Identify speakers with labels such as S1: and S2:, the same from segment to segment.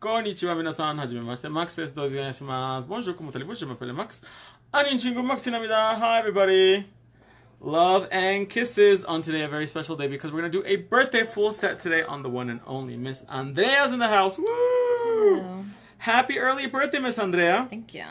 S1: Konnichiwa minasan, hajimemashite. Max desu. Dozo onegaishimasu. Bonjour, comment allez-vous? Je m'appelle Max. Anin chingu Maxinamida. Hi, everybody. Love and kisses on today, a very special day because we're going to do a birthday full set today on the one and only Miss Andrea's in the house. Woo!
S2: Hello.
S1: Happy early birthday, Miss Andrea.
S2: Thank you.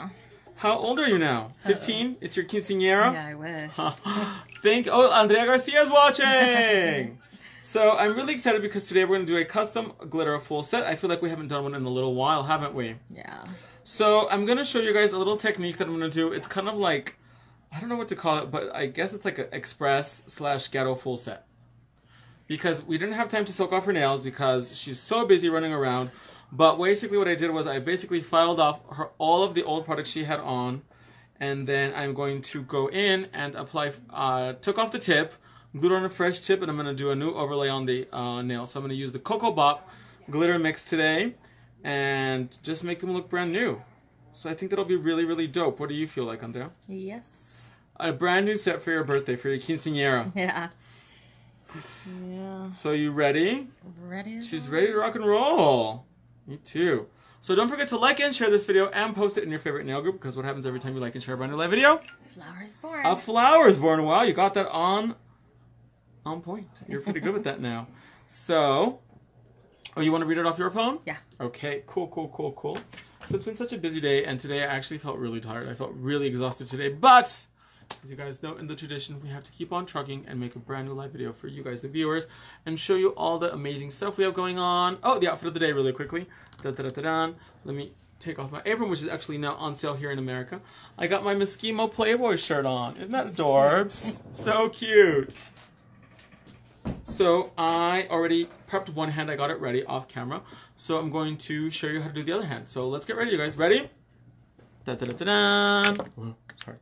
S1: How old are you now? 15? It's your quinceañera?
S2: Yeah, I wish.
S1: Thank Oh, Andrea Garcia is watching. so I'm really excited because today we're going to do a custom glitter full set. I feel like we haven't done one in a little while, haven't we?
S2: yeah.
S1: So I'm going to show you guys a little technique that I'm going to do. It's kind of like, I don't know what to call it, but I guess it's like an express slash ghetto full set. Because we didn't have time to soak off her nails because she's so busy running around. But basically what I did was I basically filed off her all of the old products she had on. And then I'm going to go in and apply, uh, took off the tip, glued on a fresh tip, and I'm going to do a new overlay on the uh, nail. So I'm going to use the Koko Bop glitter mix today and just make them look brand new. So I think that'll be really, really dope. What do you feel like, Andrea?
S2: Yes.
S1: A brand new set for your birthday, for your quinceañera.
S2: Yeah. Yeah.
S1: So you ready?
S2: Ready?
S1: She's ready to rock and roll. Me too. So don't forget to like and share this video and post it in your favorite nail group because what happens every time you like and share a brand new live video?
S2: Flowers born.
S1: A flower is born. Wow, you got that on on point. You're pretty good with that now. So, oh, you want to read it off your phone?
S2: Yeah.
S1: Okay, cool, cool, cool, cool. So it's been such a busy day, and today I actually felt really tired. I felt really exhausted today, but as you guys know, in the tradition, we have to keep on trucking and make a brand new live video for you guys, the viewers, and show you all the amazing stuff we have going on. Oh, the outfit of the day, really quickly. Da da da. Let me take off my apron, which is actually now on sale here in America. I got my Moschino Playboy shirt on. Isn't that adorbs? So cute. So I already prepped one hand. I got it ready off camera. So I'm going to show you how to do the other hand. So let's get ready, you guys. Ready? Da da da da da. Oh, sorry.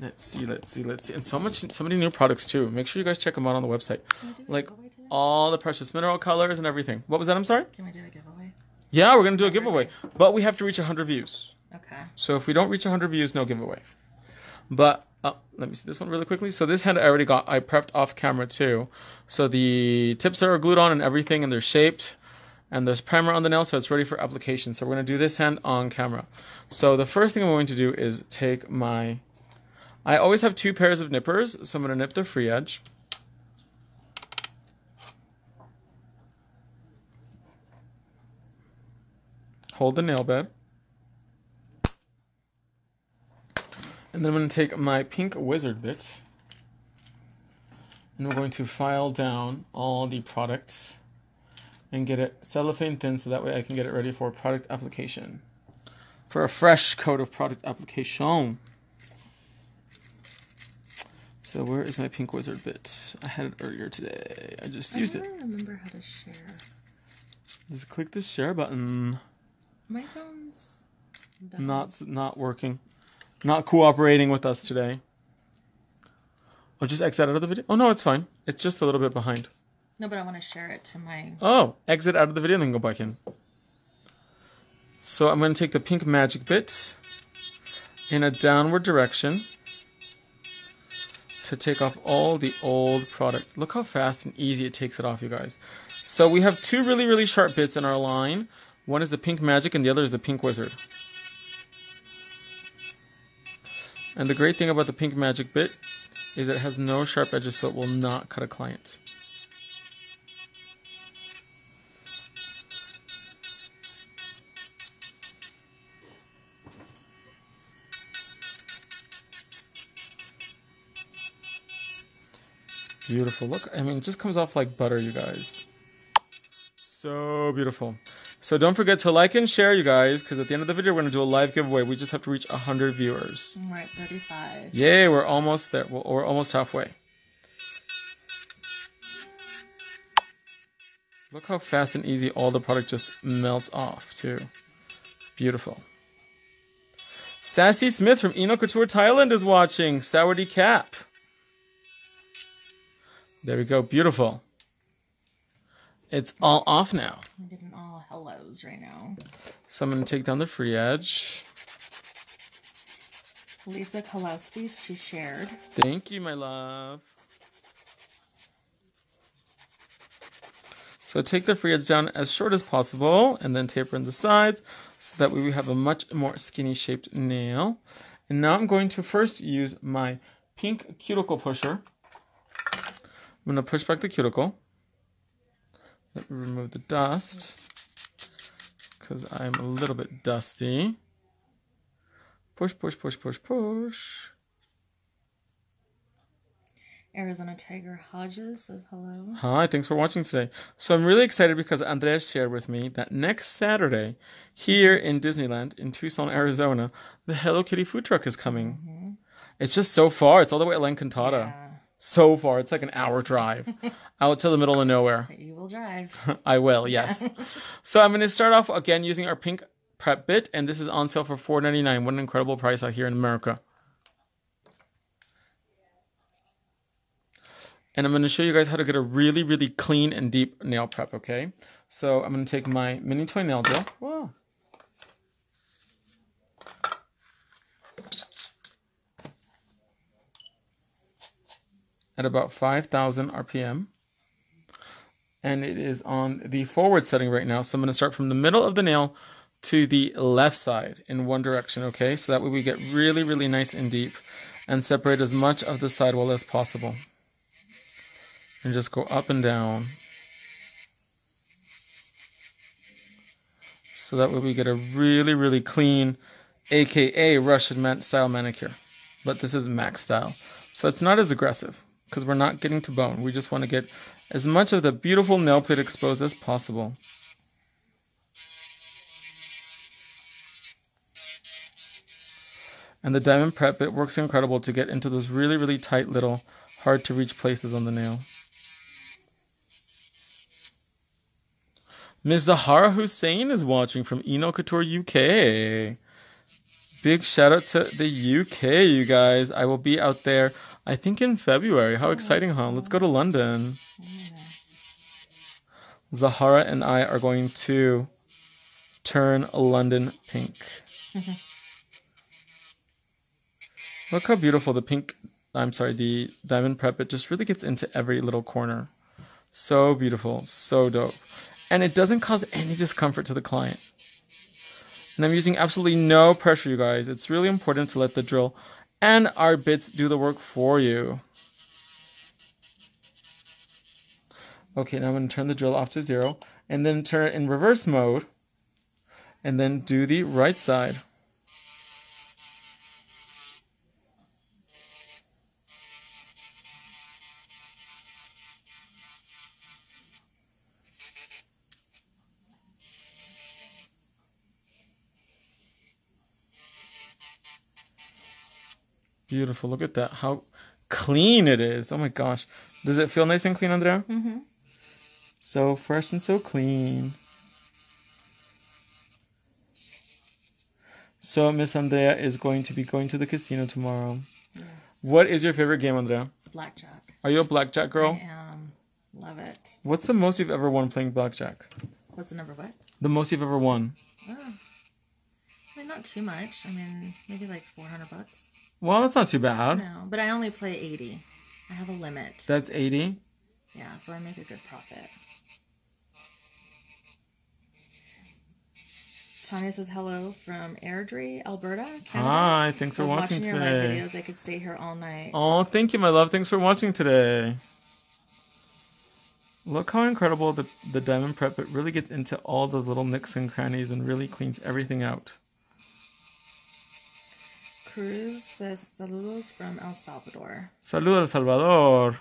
S1: Let's see, let's see, let's see. And so much, so many new products too. Make sure you guys check them out on the website.
S2: Can we do a
S1: Like
S2: giveaway today?
S1: all the precious mineral colors and everything. What was that? I'm sorry?
S2: Can we do a giveaway?
S1: Yeah, we're gonna do a giveaway, but we have to reach 100 views.
S2: Okay.
S1: So if we don't reach 100 views, no giveaway. But uh, let me see this one really quickly. So this hand I already got. I prepped off camera too. So the tips are glued on and everything, and they're shaped. And there's primer on the nail, so it's ready for application. So we're gonna do this hand on camera. So the first thing I'm going to do is take my. I always have two pairs of nippers, so I'm gonna nip the free edge. Hold the nail bed. And then I'm going to take my pink wizard bits and we're going to file down all the products and get it cellophane thin so that way I can get it ready for product application. For a fresh coat of product application. So where is my pink wizard bit? I had it earlier today. I just used it.
S2: I don't remember how to share.
S1: Just click the share button.
S2: My phone's done.
S1: Not not working. Not cooperating with us today. Oh, just exit out of the video? Oh, no, it's fine. It's just a little bit behind.
S2: No, but I want to share it to my.
S1: Oh, exit out of the video and then go back in. So I'm going to take the pink magic bit in a downward direction to take off all the old product. Look how fast and easy it takes it off, you guys. So we have two really, really sharp bits in our line. One is the pink magic and the other is the pink wizard. And the great thing about the pink magic bit is it has no sharp edges so it will not cut a client. Beautiful. Look, I mean, it just comes off like butter, you guys. So beautiful. So don't forget to like and share, you guys, because at the end of the video, we're going to do a live giveaway. We just have to reach 100 viewers.
S2: We're at 35.
S1: Yay, we're almost there. We're, we're almost halfway. Look how fast and easy all the product just melts off, too. Beautiful. Sassy Smith from ENail Couture Thailand is watching. Sawardy Cap. There we go. Beautiful. It's all off now.
S2: I'm getting all hellos right now.
S1: So I'm going to take down the free edge.
S2: Lisa Kolowski, she shared.
S1: Thank you, my love. So take the free edge down as short as possible and then taper in the sides so that way we have a much more skinny shaped nail. And now I'm going to first use my pink cuticle pusher. I'm going to push back the cuticle. Let me remove the dust because I'm a little bit dusty. Push, push, push, push, push.
S2: Arizona Tiger Hodges says hello.
S1: Hi, thanks for watching today. So I'm really excited because Andres shared with me that next Saturday, here in Disneyland in Tucson, Arizona, the Hello Kitty food truck is coming. Mm-hmm. It's just so far. It's all the way at La Encantada.
S2: Yeah,
S1: So far. It's like an hour drive out to the middle of nowhere.
S2: you will drive.
S1: I will, yes. so I'm going to start off again using our pink prep bit, and this is on sale for $4.99. What an incredible price out here in America. And I'm going to show you guys how to get a really, really clean and deep nail prep, okay? So I'm going to take my mini toy nail drill. Wow. At about 5,000 RPM and it is on the forward setting right now. So I'm going to start from the middle of the nail to the left side in one direction, okay? So that way we get really, really nice and deep and separate as much of the sidewall as possible. And just go up and down. So that way we get a really, really clean, aka Russian style manicure. But this is max style. So it's not as aggressive because we're not getting to bone. We just want to get as much of the beautiful nail plate exposed as possible. And the diamond prep, it works incredible to get into those really, really tight little hard to reach places on the nail. Ms. Zahara Hussein is watching from ENail Couture UK. Big shout out to the UK, you guys. I will be out there, I think in February. How oh, exciting, huh? Let's go to London. Zahara and I are going to turn London pink. Look how beautiful the pink, I'm sorry, the diamond prep, it just really gets into every little corner. So beautiful, so dope. And it doesn't cause any discomfort to the client. And I'm using absolutely no pressure, you guys. It's really important to let the drill and our bits do the work for you. Okay, now I'm going to turn the drill off to zero and then turn it in reverse mode and then do the right side. Beautiful. Look at that. How clean it is. Oh my gosh. Does it feel nice and clean, Andrea?
S2: Mm-hmm.
S1: So fresh and so clean. So Miss Andrea is going to be going to the casino tomorrow. What is your favorite game, Andrea?
S2: Blackjack.
S1: Are you a blackjack girl?
S2: I am. Love it.
S1: What's the most you've ever won playing blackjack?
S2: What's the number? What?
S1: The most you've ever won?
S2: Oh. I mean, not too much. I mean, maybe like 400 bucks.
S1: Well, that's not too bad.
S2: No, but I only play 80. I have a limit.
S1: That's 80.
S2: Yeah, so I make a good profit. Tanya says hello from Airdrie, Alberta, Canada.
S1: Hi, thanks for
S2: Love
S1: watching
S2: your live videos. I could stay here all night.
S1: Oh, thank you, my love. Thanks for watching today. Look how incredible the, the diamond prep. It really gets into all the little nicks and crannies and really cleans everything out.
S2: Cruz says saludos from El Salvador.
S1: Salud El Salvador.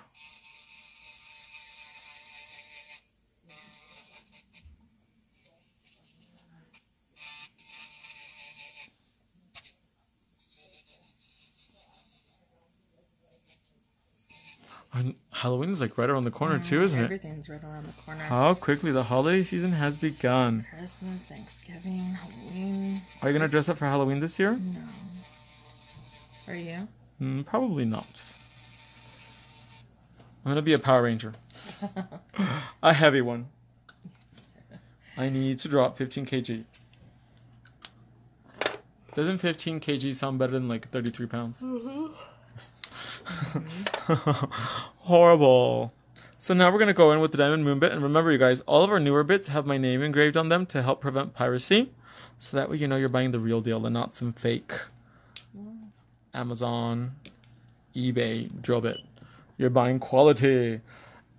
S1: And Halloween is like right around the corner mm, too, isn't it?
S2: Everything's right around the corner.
S1: How quickly the holiday season has begun.
S2: Christmas, Thanksgiving, Halloween.
S1: Are you gonna dress up for Halloween this year?
S2: No. Are you?
S1: Mm, probably not. I'm gonna be a Power Ranger. a heavy one. I need to drop 15 kg. Doesn't 15 kg sound better than like 33 pounds? Horrible. So now we're going to go in with the Diamond Moon bit. And remember, you guys, all of our newer bits have my name engraved on them to help prevent piracy. So that way you know you're buying the real deal and not some fake Amazon, eBay drill bit. You're buying quality.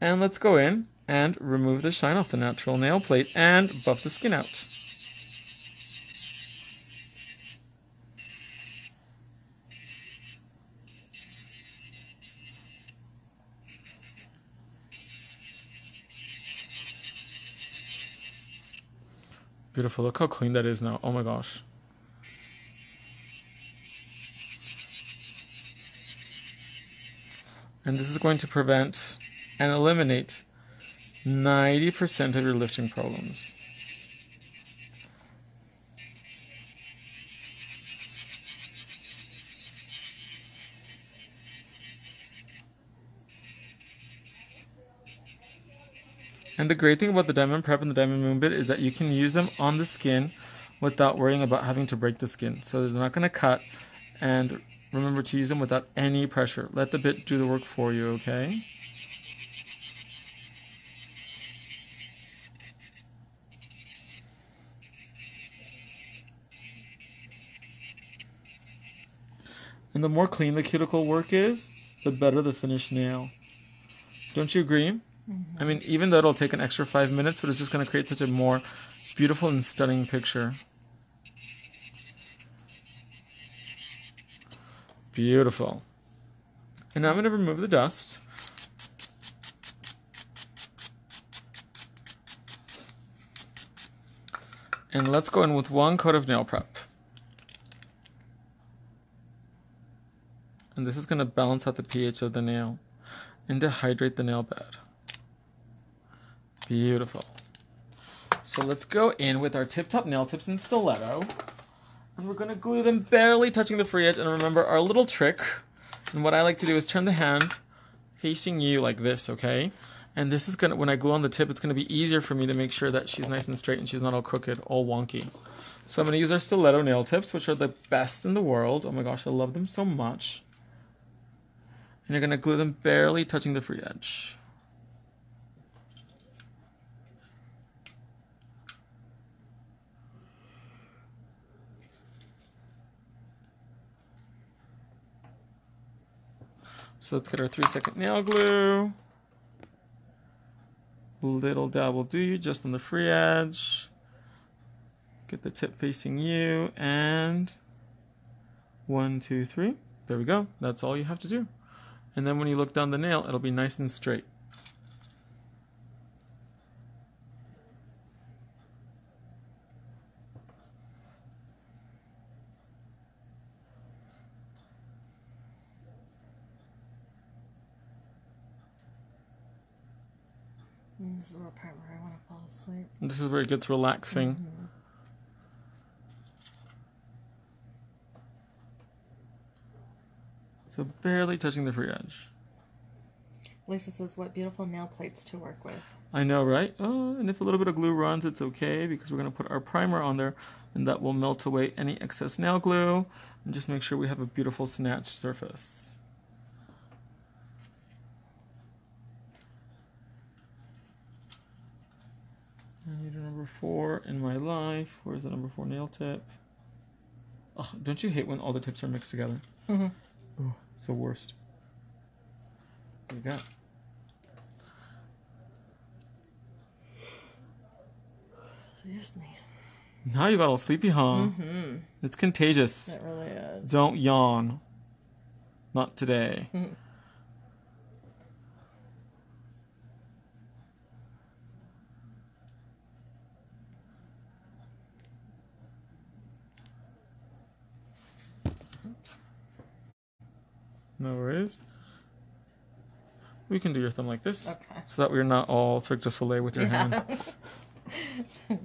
S1: And let's go in and remove the shine off the natural nail plate and buff the skin out. Beautiful. Look how clean that is now. Oh my gosh. And this is going to prevent and eliminate 90% of your lifting problems. And the great thing about the Diamond Prep and the Diamond Moon Bit is that you can use them on the skin without worrying about having to break the skin. So they're not going to cut. And remember to use them without any pressure. Let the bit do the work for you, okay? And the more clean the cuticle work is, the better the finished nail. Don't you agree? Mm-hmm. I mean, even though it'll take an extra five minutes, but it's just going to create such a more beautiful and stunning picture. Beautiful. And now I'm going to remove the dust. And let's go in with one coat of nail prep. And this is going to balance out the pH of the nail and to hydrate the nail bed. Beautiful. So let's go in with our Tip Top nail tips in stiletto. And we're to glue them barely touching the free edge. And remember our little trick. And what I like to do is turn the hand facing you like this, okay? And this is to, when I glue on the tip, it's to be easier for me to make sure that she's nice and straight and she's not all crooked, all wonky. So I'm to use our stiletto nail tips, which are the best in the world. Oh my gosh, I love them so much and you're to glue them barely touching the free edge. So let's get our three second nail glue. Little dab will do you just on the free edge. Get the tip facing you and one, two, three. There we go. That's all you have to do. And then when you look down the nail, it'll be nice and straight.
S2: This is the part where I want to fall asleep.
S1: This is where it gets relaxing. Mm-hmm. So barely touching the free edge.
S2: Lisa says, what beautiful nail plates to work with.
S1: I know, right? Oh, and if a little bit of glue runs, it's okay because we're going to put our primer on there and that will melt away any excess nail glue and just make sure we have a beautiful snatched surface. I need a number four in my life. Where's the number four nail tip? Oh, don't you hate when all the tips are mixed together? Mm-hmm. Oh, it's the worst. What you got?
S2: Excuse me.
S1: Now you got all sleepy, huh? Mm-hmm. It's contagious.
S2: It really is.
S1: Don't yawn. Not today. Mm-hmm. No worries. We can do your thumb like this, okay. so that we're not all Cirque du Soleil with your yeah. hand.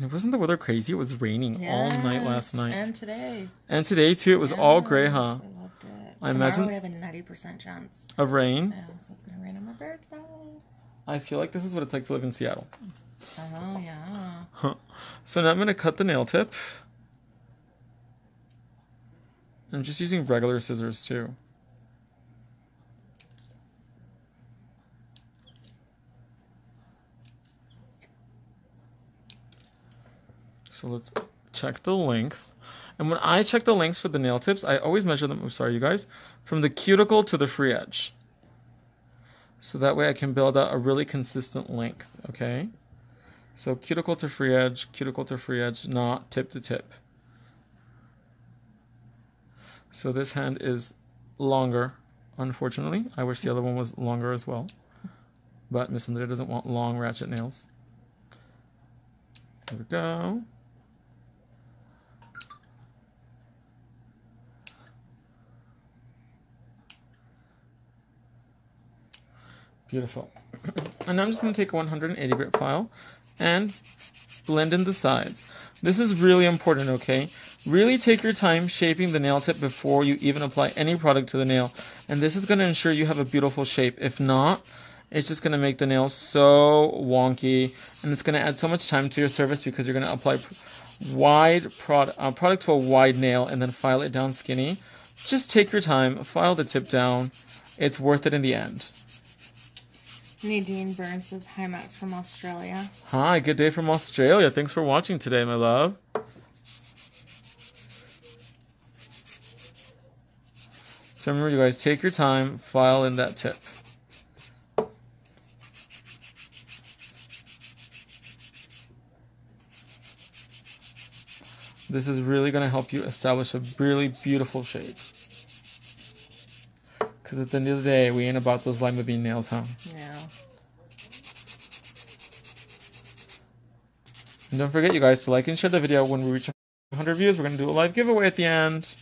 S1: Wasn't the weather crazy? It was raining yes, all night last night.
S2: And today.
S1: And today too. It was yes, all gray, huh? I
S2: loved it. I Tomorrow imagine we have a ninety percent chance
S1: of rain.
S2: Yeah, so it's gonna rain on my birthday.
S1: I feel like this is what it's like to live in Seattle.
S2: Oh yeah.
S1: Huh. So now I'm gonna cut the nail tip. I'm just using regular scissors too. So let's check the length. And when I check the lengths for the nail tips, I always measure them, I'm sorry you guys, from the cuticle to the free edge. So that way I can build out a really consistent length, okay? So cuticle to free edge, cuticle to free edge, not tip to tip. So this hand is longer, unfortunately. I wish the other one was longer as well. But Miss Andrea doesn't want long ratchet nails. There we go. Beautiful. and now I'm just going to take a 180 grit file and blend in the sides. This is really important, okay? Really take your time shaping the nail tip before you even apply any product to the nail. And this is going to ensure you have a beautiful shape. If not, it's just going to make the nail so wonky and it's going to add so much time to your service because you're going to apply wide product, uh, product to a wide nail and then file it down skinny. Just take your time, file the tip down. It's worth it in the end.
S2: Nadine Burns says, Hi, Max from Australia.
S1: Hi, good day from Australia. Thanks for watching today, my love. So remember, you guys, take your time, file in that tip. This is really going to help you establish a really beautiful shape. Because at the end of the day, we ain't about those lima bean nails, huh?
S2: Yeah.
S1: And don't forget, you guys, to like and share the video. When we reach 100 views, we're going to do a live giveaway at the end.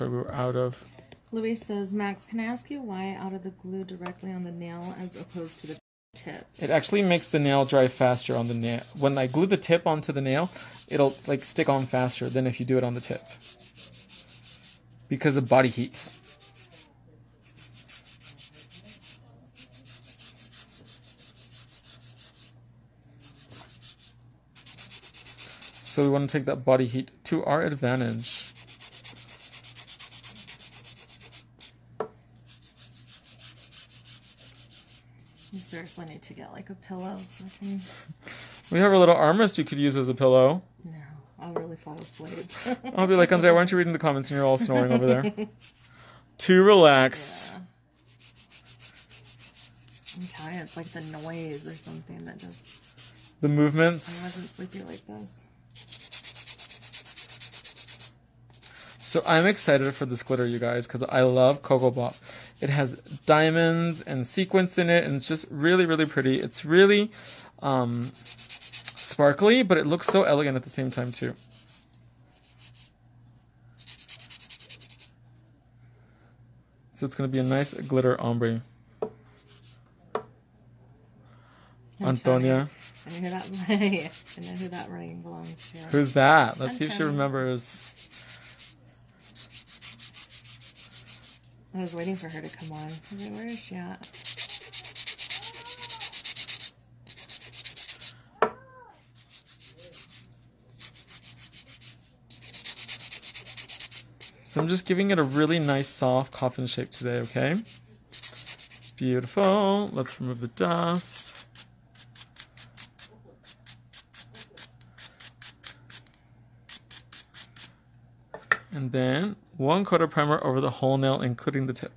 S1: I'm we were out of.
S2: Louise says, Max, can I ask you why out of the glue directly on the nail as opposed to the tip?
S1: It actually makes the nail dry faster on the nail. When I glue the tip onto the nail, it'll like stick on faster than if you do it on the tip. Because of body heat. So we want to take that body heat to our advantage.
S2: Seriously need to get like a pillow
S1: We have a little armrest you could use as a pillow.
S2: No, I'll really fall asleep.
S1: I'll be like, Andrea, why aren't you reading the comments and you're all snoring over there? Too relaxed.
S2: Yeah. I'm tired. It's like the noise or something that just.
S1: The movements.
S2: I wasn't sleepy like this.
S1: So I'm excited for this glitter, you guys, because I love Koko Bop. It has diamonds and sequins in it, and it's just really, really pretty. It's really um, sparkly, but it looks so elegant at the same time, too. So it's going to be a nice glitter ombre. Antonia.
S2: I know who that. yeah, I know who that ring belongs to.
S1: Who's that? Let's see if she remembers.
S2: I was waiting for her to come on. Where is she at?
S1: So I'm just giving it a really nice soft coffin shape today, okay? Beautiful. Let's remove the dust. And then one coat of primer over the whole nail, including the tip.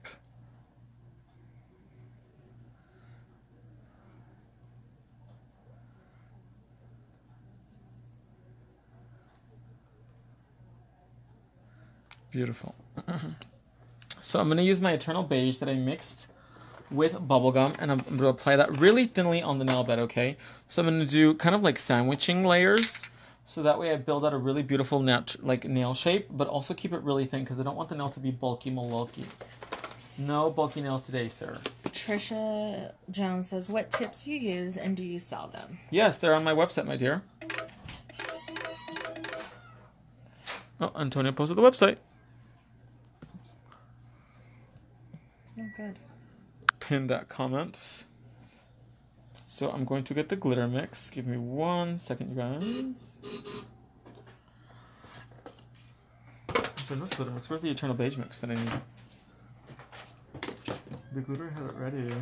S1: Beautiful. so I'm going to use my Eternal Beige that I mixed with bubblegum and I'm going to apply that really thinly on the nail bed, okay? So I'm going to do kind of like sandwiching layers so that way I build out a really beautiful nat- like nail shape, but also keep it really thin because I don't want the nail to be bulky mololky. No bulky nails today, sir.
S2: Trisha Jones says, "What tips you use and do you sell them?"
S1: Yes, they're on my website, my dear. Oh, Antonio posted the website.
S2: Oh, good.
S1: Pin that comment. So I'm going to get the glitter mix. Give me one second, you guys. Glitter mix. Where's the Eternal Beige mix that I need? The glitter had it ready.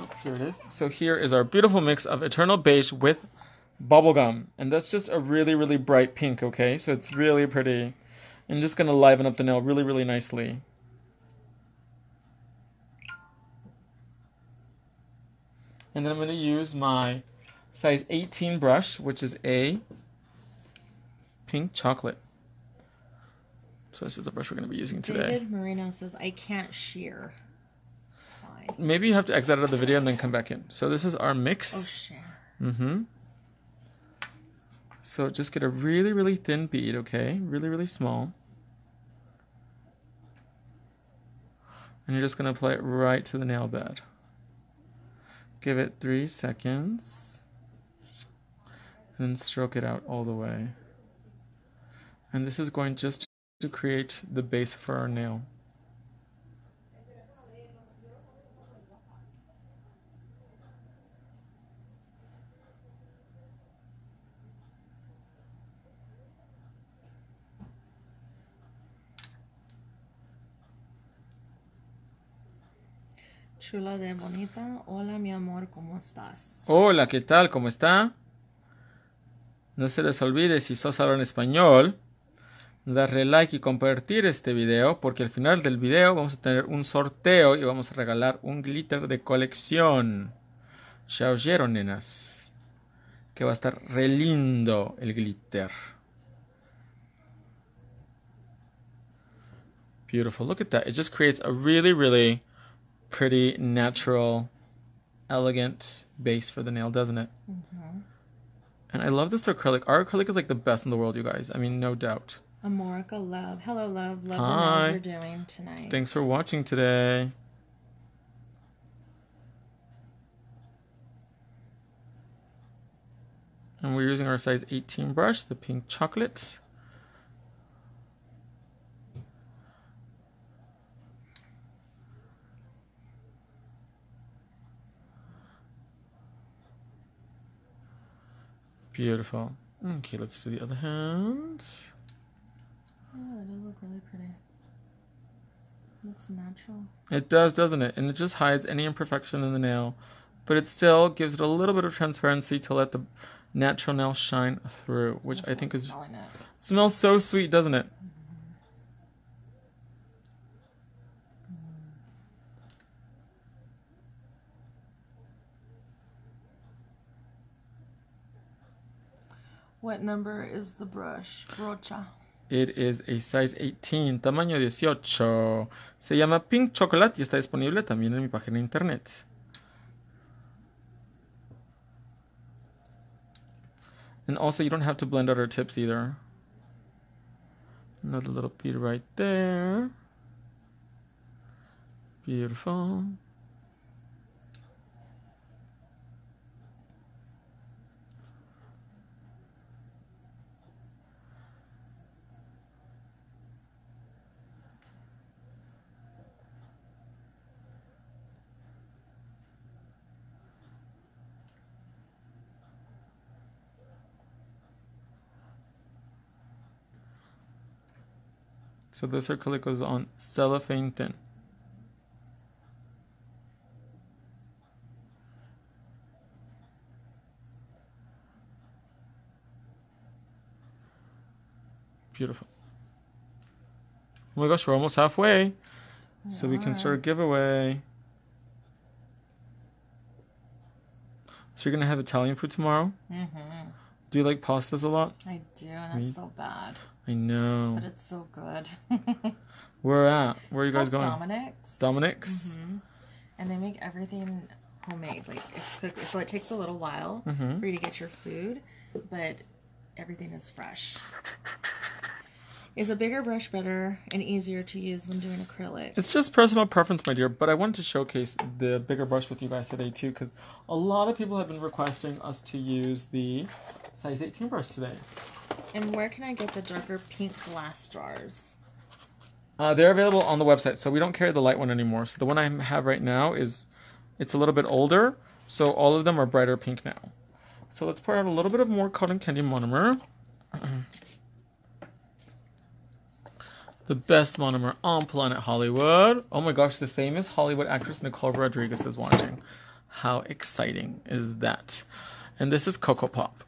S1: Oh, Here it is. So here is our beautiful mix of Eternal Beige with bubblegum. And that's just a really, really bright pink, okay? So it's really pretty. And just gonna liven up the nail really, really nicely. And then I'm gonna use my size 18 brush, which is a pink chocolate. So this is the brush we're gonna be using today.
S2: David Marino says, I can't shear.
S1: Maybe you have to exit out of the video and then come back in. So this is our
S2: Oh,
S1: mix.
S2: share.
S1: Mm-hmm. So just get a really, really thin bead, okay? Really, really small. And you're just gonna apply it right to the nail bed. Give it three seconds. And then stroke it out all the way. And this is going just to create the base for our nail.
S2: Chula de bonita. Hola, mi amor, ¿cómo estás?
S1: Hola, ¿qué tal? ¿Cómo está? No se les olvide si sos ahora en español, darle like y compartir este video porque al final del video vamos a tener un sorteo y vamos a regalar un glitter de colección. Ya oyeron, nenas, que va a estar re lindo el glitter. Beautiful. Look at that. It just creates a really, really pretty, natural, elegant base for the nail, doesn't it? Mm-hmm. And I love this acrylic. Our acrylic is like the best in the world, you guys. I mean, no doubt.
S2: Amorica, love. Hello, love. Love
S1: Hi.
S2: the nails you're doing tonight.
S1: Thanks for watching today. And we're using our size 18 brush, the pink chocolate. Beautiful. Okay, let's do the other hand.
S2: Oh, it does look really pretty. Looks natural.
S1: It does, doesn't it? And it just hides any imperfection in the nail, but it still gives it a little bit of transparency to let the natural nail shine through, which I
S2: Just
S1: think is
S2: it.
S1: smells so sweet, doesn't it? Mm-hmm.
S2: What number is the brush? Brocha.
S1: It is a size 18, tamaño 18. Se llama Pink Chocolate y está disponible también en mi página de internet. And also, you don't have to blend out our tips either. Another little bead right there. Beautiful. So this acrylic goes on cellophane thin. Beautiful. Oh my gosh, we're almost halfway. So we can start a giveaway. So you're gonna have Italian food tomorrow?
S2: Mm-hmm.
S1: Do you like pastas a lot?
S2: I do, and it's so bad,
S1: I know.
S2: but it's so good.
S1: Where at? Where are you guys going?
S2: Dominic's.
S1: Dominic's?
S2: Mhm. And they make everything homemade. Like it's cooked, so it takes a little while
S1: Mhm.
S2: for you to get your food, but everything is fresh. Is a bigger brush better and easier to use when doing acrylic?
S1: It's just personal preference, my dear, but I wanted to showcase the bigger brush with you guys today too, because a lot of people have been requesting us to use the size 18 brush today.
S2: And where can I get the darker pink glass jars?
S1: Uh, they're available on the website, so we don't carry the light one anymore. So the one I have right now is, it's a little bit older, so all of them are brighter pink now. So let's pour out a little bit of more cotton candy monomer. the best monomer on planet Hollywood. Oh my gosh, the famous Hollywood actress Nicole Rodriguez is watching. How exciting is that? And this is Koko Bop.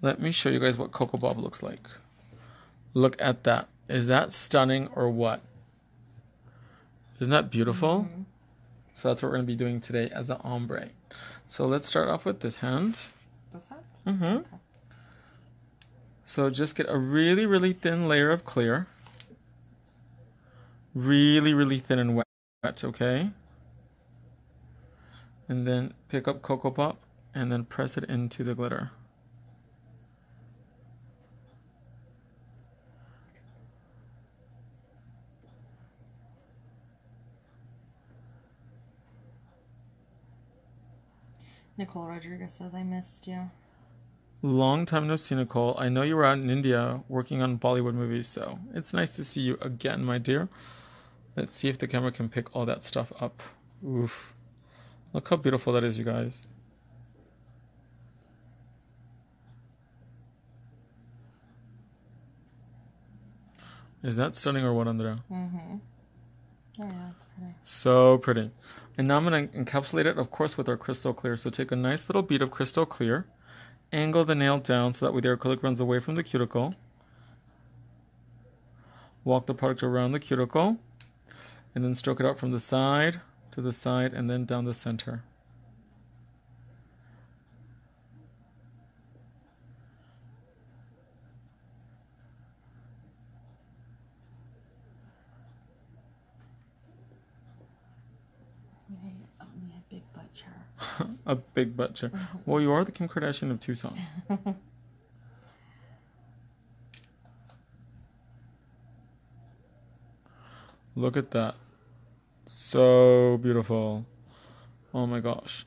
S1: Let me show you guys what Koko Bop looks like. Look at that. Is that stunning or what? Isn't that beautiful? Mm-hmm. So that's what we're going to be doing today as an ombre. So let's start off with this hand.
S2: This hand?
S1: Mm-hmm. Okay. So just get a really, really thin layer of clear. Really, really thin and wet, that's okay? And then pick up Koko Bop and then press it into the glitter.
S2: Nicole Rodriguez says I missed you.
S1: Long time no see, Nicole. I know you were out in India working on Bollywood movies, so it's nice to see you again, my dear. Let's see if the camera can pick all that stuff up. Oof. Look how beautiful that is, you guys. Is that stunning or what, Andrea?
S2: Mm-hmm. Oh, yeah, it's pretty.
S1: So pretty. And now I'm going to encapsulate it, of course, with our crystal clear. So take a nice little bead of crystal clear angle the nail down so that way the acrylic runs away from the cuticle. Walk the product around the cuticle and then stroke it out from the side to the side and then down the center. A big butt chair. Well, you are the Kim Kardashian of Tucson. Look at that. So beautiful. Oh my gosh.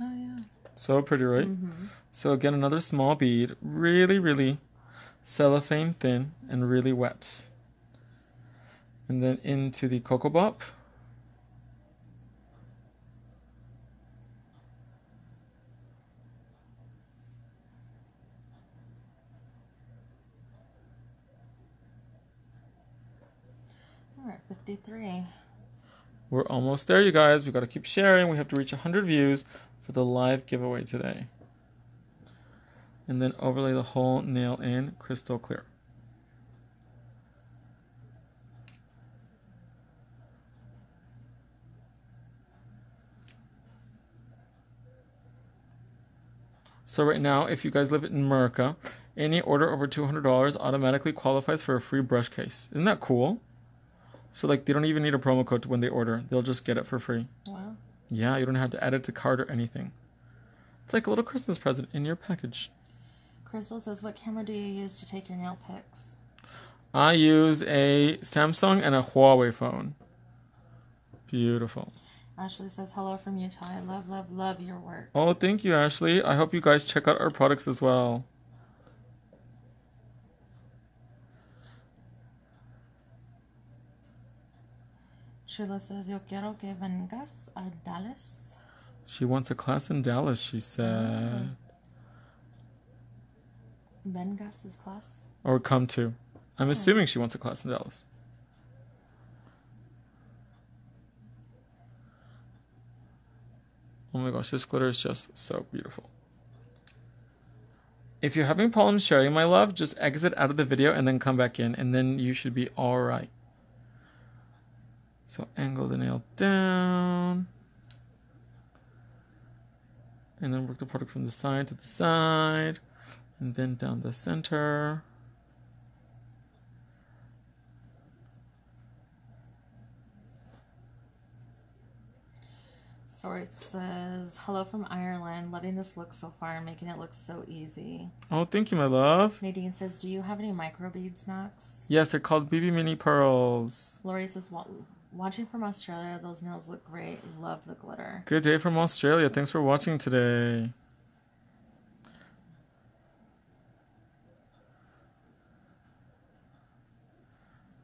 S2: Oh, yeah.
S1: So pretty, right? Mm-hmm. So, again, another small bead. Really, really cellophane thin and really wet. And then into the Koko Bop.
S2: We're at 53.
S1: We're almost there, you guys. We got to keep sharing. We have to reach 100 views for the live giveaway today. And then overlay the whole nail in crystal clear. So right now, if you guys live in America, any order over $200 automatically qualifies for a free brush case. Isn't that cool? So like they don't even need a promo code when they order. They'll just get it for free.
S2: Wow.
S1: Yeah, you don't have to add it to cart or anything. It's like a little Christmas present in your package.
S2: Crystal says, "What camera do you use to take your nail pics?"
S1: I use a Samsung and a Huawei phone. Beautiful.
S2: Ashley says, "Hello from Utah. I love, love, love your work."
S1: Oh, thank you, Ashley. I hope you guys check out our products as well.
S2: Sheila says, Yo quiero que vengas a Dallas.
S1: She wants a class in Dallas, she said. Mm-hmm.
S2: Vengas is class?
S1: Or come to. I'm oh. assuming she wants a class in Dallas. Oh my gosh, this glitter is just so beautiful. If you're having problems sharing, my love, just exit out of the video and then come back in, and then you should be alright. So angle the nail down. And then work the product from the side to the side. And then down the center.
S2: Sorry says, hello from Ireland. Loving this look so far, making it look so easy.
S1: Oh, thank you, my love.
S2: Nadine says, do you have any micro beads, Max?
S1: Yes, they're called BB Mini Pearls.
S2: Lori says, "Wa- watching from Australia, those nails look great. Love the glitter.
S1: Good day from Australia. Thanks for watching today.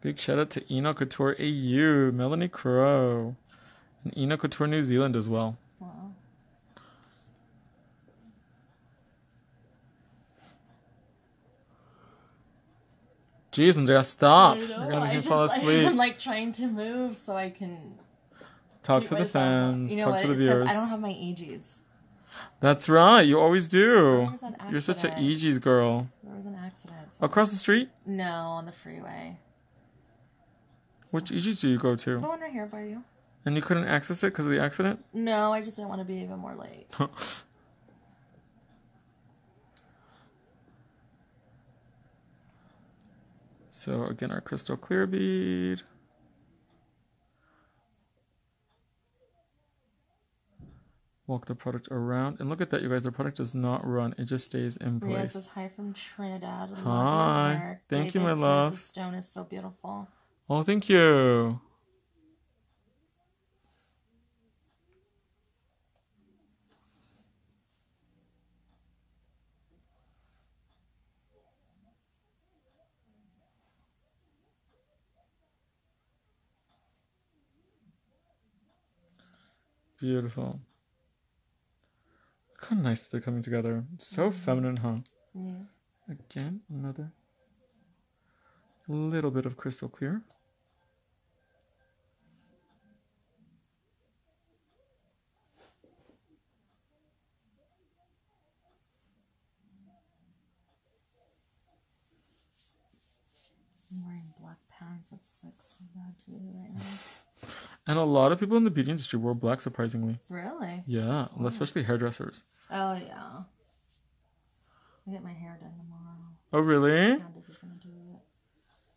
S1: Big shout out to ENail Couture AU, Melanie Crow, and ENail Couture New Zealand as well.
S2: Wow.
S1: Jeez, Andrea, stop. You're gonna make me fall asleep.
S2: I'm like trying to move so I can
S1: Talk to the fans.
S2: You know
S1: talk to the viewers.
S2: I don't have my Eegees.
S1: That's right. You always do.
S2: was an
S1: You're such an. Eegee's girl.
S2: There was an accident. so-
S1: Across the street?
S2: No, on the freeway.
S1: Which Eegee's do you go to?
S2: The one right here by you.
S1: And you couldn't access it because of the accident?
S2: No, I just didn't want to be even more late.
S1: So again, our crystal clear bead. Walk the product around. And look at that, you guys. The product does not run. It just stays in
S2: Ria
S1: place.
S2: says hi from Trinidad.
S1: Hi. Thank you, my love.
S2: The stone is so beautiful.
S1: Oh, thank you. Beautiful. Look how nice they're coming together. So mm-hmm. feminine, huh?
S2: Yeah.
S1: Again, another little bit of crystal clear.
S2: I'm wearing black pants. That's like so bad to do right now.
S1: And a lot of people in the beauty industry wore black, surprisingly.
S2: Really?
S1: Yeah, hmm. especially hairdressers.
S2: Oh yeah. I get my hair done tomorrow.
S1: Oh, really?
S2: Candace is gonna do it.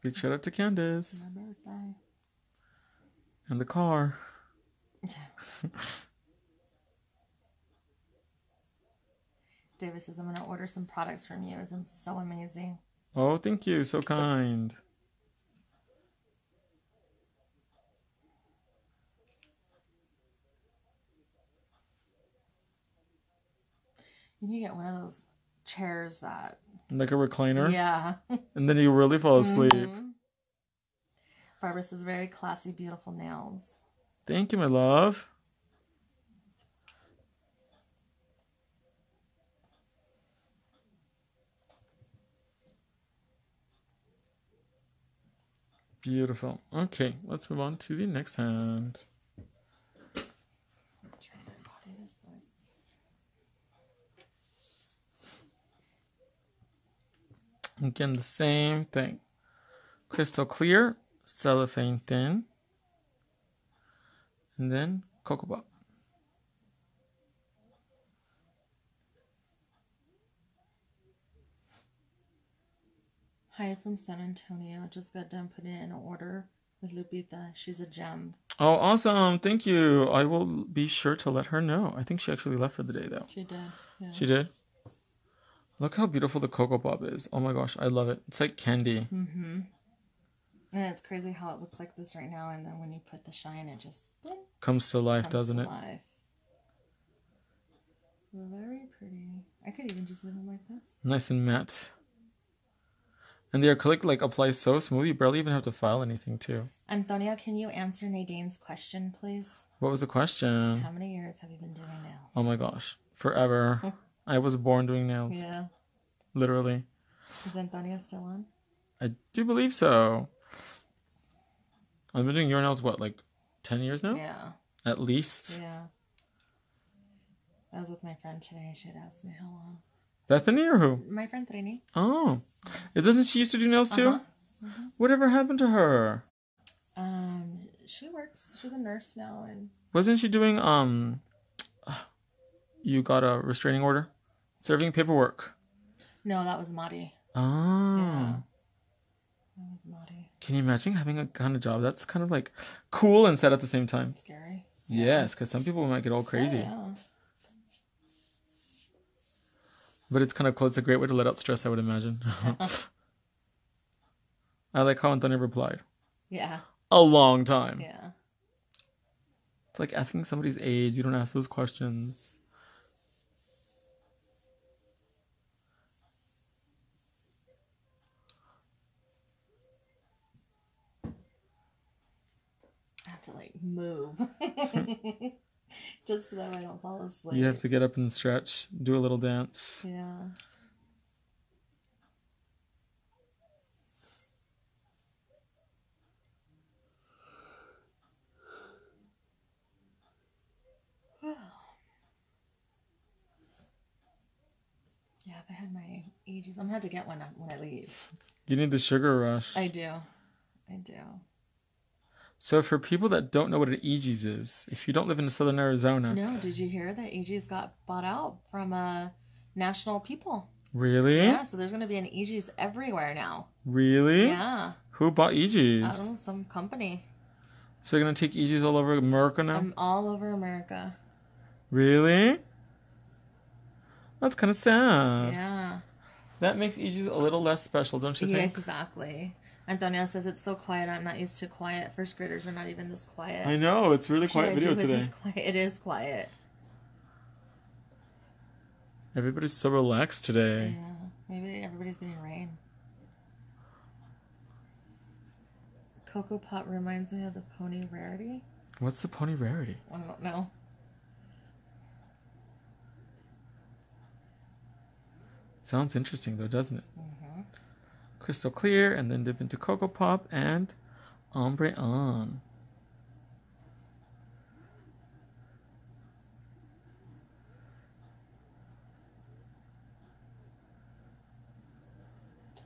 S1: Big shout out to Candace
S2: My birthday.
S1: and the car.
S2: Davis says I'm gonna order some products from you. As I'm so amazing.
S1: Oh, thank you. So kind.
S2: You to get one of those chairs that.
S1: Like a recliner.
S2: Yeah.
S1: And then you really fall asleep.
S2: Mhm. Barbara says very classy, beautiful nails.
S1: Thank you, my love. Beautiful. Okay, let's move on to the next hand.
S2: Try my body this way.
S1: Again, the same thing. Crystal clear, cellophane thin, and then Koko Bop.
S2: Hi from San Antonio. Just got done putting in an order with Lupita. She's a gem.
S1: Oh, awesome. Thank you. I will be sure to let her know. I think she actually left for the day, though.
S2: She did. Yeah.
S1: She did. Look how beautiful the Koko Bop is. Oh my gosh, I love it. It's like candy.
S2: Mm-hmm. And it's crazy how it looks like this right now, and then when you put the shine, it just
S1: Comes to life,
S2: comes
S1: doesn't
S2: to
S1: it?
S2: life. Very pretty. I could even just leave them like this.
S1: Nice and matte. And the acrylic like applies so smooth, you barely even have to file anything too.
S2: Antonio, can you answer Nadine's question, please?
S1: What was the question?
S2: How many years have you been doing nails?
S1: Oh my gosh, forever. I was born doing nails,
S2: Yeah.
S1: literally.
S2: Is Antonio still on?
S1: I do believe so. I've been doing your nails what, like ten years now,
S2: Yeah.
S1: at least.
S2: Yeah. I was with my friend today. She had asked me how long.
S1: Bethany or who?
S2: My friend Trini.
S1: Oh, it doesn't she used to do nails too?
S2: Uh-huh.
S1: Whatever happened to her?
S2: Um, she works. She's a nurse now, and
S1: Wasn't she doing um? You got a restraining order, serving paperwork.
S2: no, that was Madi.
S1: Oh, ah.
S2: Yeah. That was Madi.
S1: can you imagine having a kind of job that's kind of like cool and sad at the same time?
S2: Scary.
S1: Yes, because some people might get all crazy.
S2: Yeah.
S1: But it's kind of cool. It's a great way to let out stress, I would imagine. I like how Antonio replied.
S2: Yeah.
S1: A long time.
S2: Yeah.
S1: It's like asking somebody's age. You don't ask those questions.
S2: I have to like move. Just so that I don't fall asleep.
S1: You have to get up and stretch, do a little dance.
S2: Yeah. Yeah, if I had my ages, I'm gonna have to get one when I leave.
S1: You need the sugar rush.
S2: I do. I do.
S1: So for people that don't know what an Eegee's is, if you don't live in southern Arizona,
S2: No, did you hear that Eegee's got bought out from uh, National People?
S1: really,
S2: Yeah, so there's gonna be an Eegee's everywhere now.
S1: really,
S2: Yeah,
S1: who bought
S2: I don't know, some company.
S1: So you're gonna take Eegee's all over America now?
S2: I'm all over America.
S1: really? That's kind of sad.
S2: Yeah,
S1: That makes Eegee's a little less special, don't you
S2: yeah,
S1: think?
S2: exactly. Antonio says it's so quiet. I'm not used to quiet. First graders are not even this quiet.
S1: I know it's really
S2: What should I
S1: quiet video today.
S2: quiet? It is quiet.
S1: Everybody's so relaxed today.
S2: Yeah, maybe everybody's getting rain. Koko Bop reminds me of the Pony Rarity.
S1: What's the pony rarity?
S2: I don't know.
S1: Sounds interesting though, doesn't it?
S2: Mm-hmm.
S1: Crystal clear, and then dip into Koko Bop and Ombre on.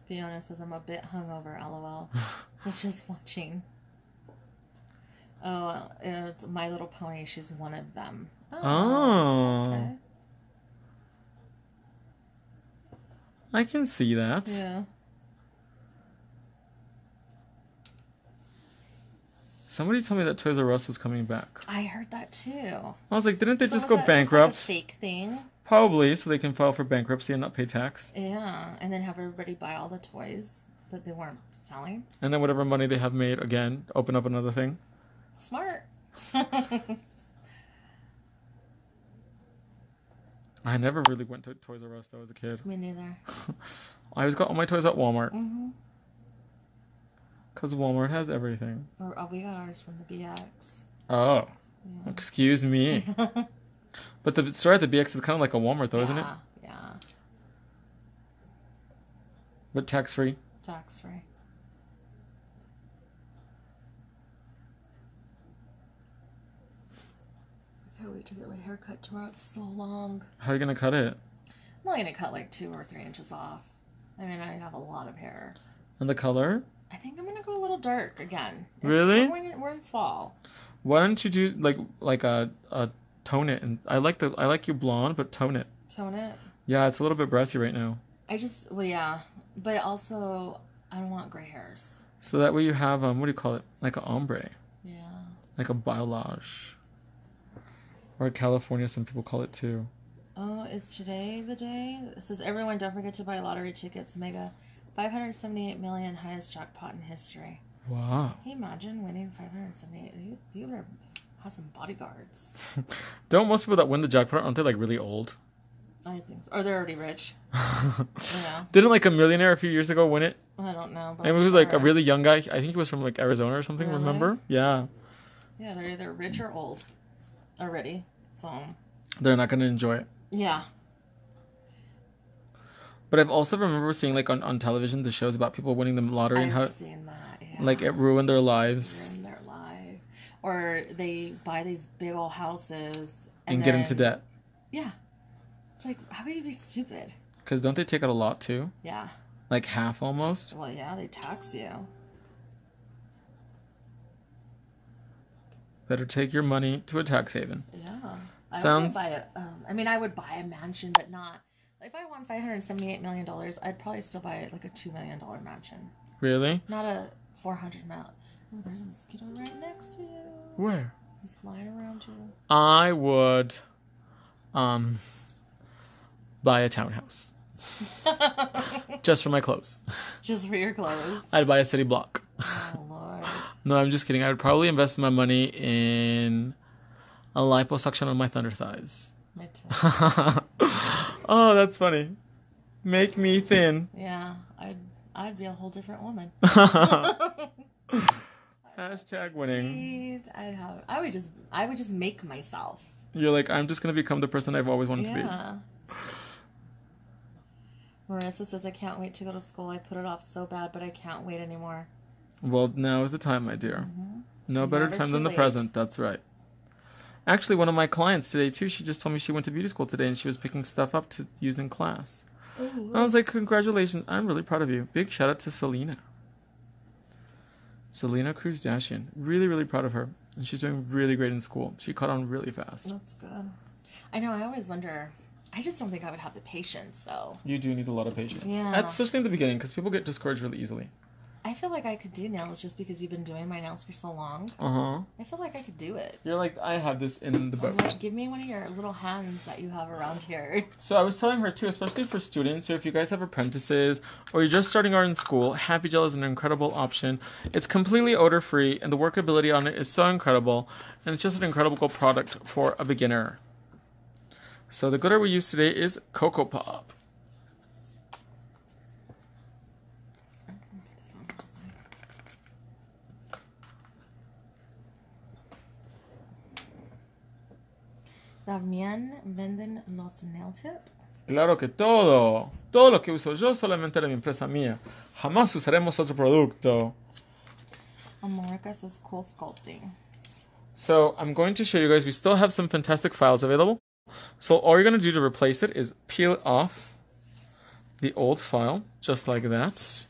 S2: Fiona says I'm a bit hungover, lol. so just watching. Oh, it's My Little Pony. She's one of them.
S1: Oh, oh.
S2: okay.
S1: I can see that.
S2: Yeah.
S1: Somebody told me that Toys R Us was coming back.
S2: I heard that too.
S1: I was like, didn't they
S2: So
S1: just go bankrupt?
S2: Just like a fake thing.
S1: Probably, so they can file for bankruptcy and not pay tax.
S2: Yeah, and then have everybody buy all the toys that they weren't selling.
S1: And then whatever money they have made, again, open up another thing.
S2: Smart.
S1: I never really went to Toys R Us though as a kid.
S2: Me neither.
S1: I always got all my toys at Walmart.
S2: hmm
S1: Because Walmart has everything.
S2: Or, oh, we got ours from the BX.
S1: Oh,
S2: Yeah.
S1: excuse me. but the store at the BX is kind of like a Walmart though, isn't it?
S2: yeah, Yeah,
S1: But tax free.
S2: tax free. I can't wait to get my hair cut tomorrow. It's so long.
S1: How are you gonna cut it?
S2: I'm only gonna cut like two or three inches off. I mean, I have a lot of hair.
S1: And the color?
S2: I think I'm gonna go a little dark again. It's-
S1: Really?
S2: We're in, we're in fall.
S1: Why don't you do like like a a tone it? And I like the I like you blonde, but tone it.
S2: Tone it.
S1: Yeah, it's a little bit brassy right now.
S2: I just, well, yeah, but also I don't want gray hairs.
S1: So that way you have um what do you call it? Like a ombre,
S2: Yeah.
S1: like a balayage. Or California, some people call it too.
S2: Oh, is today the day? It says everyone don't forget to buy lottery tickets. Mega 578 million highest jackpot in history.
S1: Wow.
S2: Can you imagine winning 578? You, you better have some bodyguards.
S1: Don't most people that win the jackpot aren't they like really old?
S2: I think so. Or they're already rich. You know?
S1: Didn't like a millionaire a few years ago win it?
S2: I don't know. But
S1: And
S2: I'm
S1: was like a really young guy. I think he was from like Arizona or something.
S2: Really?
S1: Remember? Yeah.
S2: Yeah, they're either rich or old already. So,
S1: They're not gonna enjoy it.
S2: yeah.
S1: But I've also remember seeing like on, on television the shows about people winning the lottery and
S2: I've
S1: how
S2: seen that. Yeah.
S1: like it ruined their lives
S2: Ruined their life. Or they buy these big old houses
S1: and, get into debt.
S2: Yeah. It's like, how could you be stupid?
S1: Because don't they take out a lot too?
S2: Yeah.
S1: Like half almost.
S2: Well, yeah, they tax you.
S1: Better take your money to a tax haven.
S2: Yeah. I
S1: Sounds-
S2: would buy a, um, I mean, I would buy a mansion, but not. If I won $578 million, I'd probably still buy like a $2 million mansion.
S1: Really?
S2: Not a 400 mil. Oh, there's a mosquito right next to you.
S1: Where?
S2: He's flying around you.
S1: I would um buy a townhouse just for my clothes.
S2: Just for your clothes.
S1: I'd buy a city block.
S2: Oh lord.
S1: No, I'm just kidding. I would probably invest my money in a liposuction on my thunder thighs. Oh, that's funny. Make me thin.
S2: Yeah, I'd I'd be a whole different woman.
S1: Hashtag winning.
S2: Teeth, I'd have. I would just. I would just make myself.
S1: You're like, I'm just gonna become the person I've always wanted to be.
S2: Yeah. Marissa says, I can't wait to go to school. I put it off so bad, but I can't wait anymore.
S1: Well, now is the time, my dear. Mm-hmm.
S2: No
S1: better time than the
S2: late.
S1: present. That's right. Actually, one of my clients today too. She just told me she went to beauty school today and she was picking stuff up to use in class. Oh, and I was like, congratulations! I'm really proud of you. Big shout out to Selena. Selena Cruz Dashian. Really, really proud of her. And she's doing really great in school. She caught on really fast.
S2: That's good. I know. I always wonder. I just don't think I would have the patience, though.
S1: You do need a lot of patience.
S2: Yeah.
S1: Especially in the beginning, because people get discouraged really easily.
S2: I feel like I could do nails just because you've been doing my nails for so long.
S1: Uh huh.
S2: I feel like I could do it.
S1: You're like, I have this in the boat.
S2: like, give me one of your little hands that you have around here.
S1: So I was telling her too, especially for students, or if you guys have apprentices, or you're just starting out in school, Happy Gel is an incredible option. It's completely odor free, and the workability on it is so incredible, and it's just an incredible product for a beginner. So the glitter we use today is Koko Bop.
S2: También venden los nail tip.
S1: Claro que todo, todo lo que uso yo solamente de mi empresa mía. Jamás usaremos otro producto.
S2: America says cool sculpting.
S1: So I'm going to show you guys, we still have some fantastic files available. So all you're going to do to replace it is peel off the old file, just like that.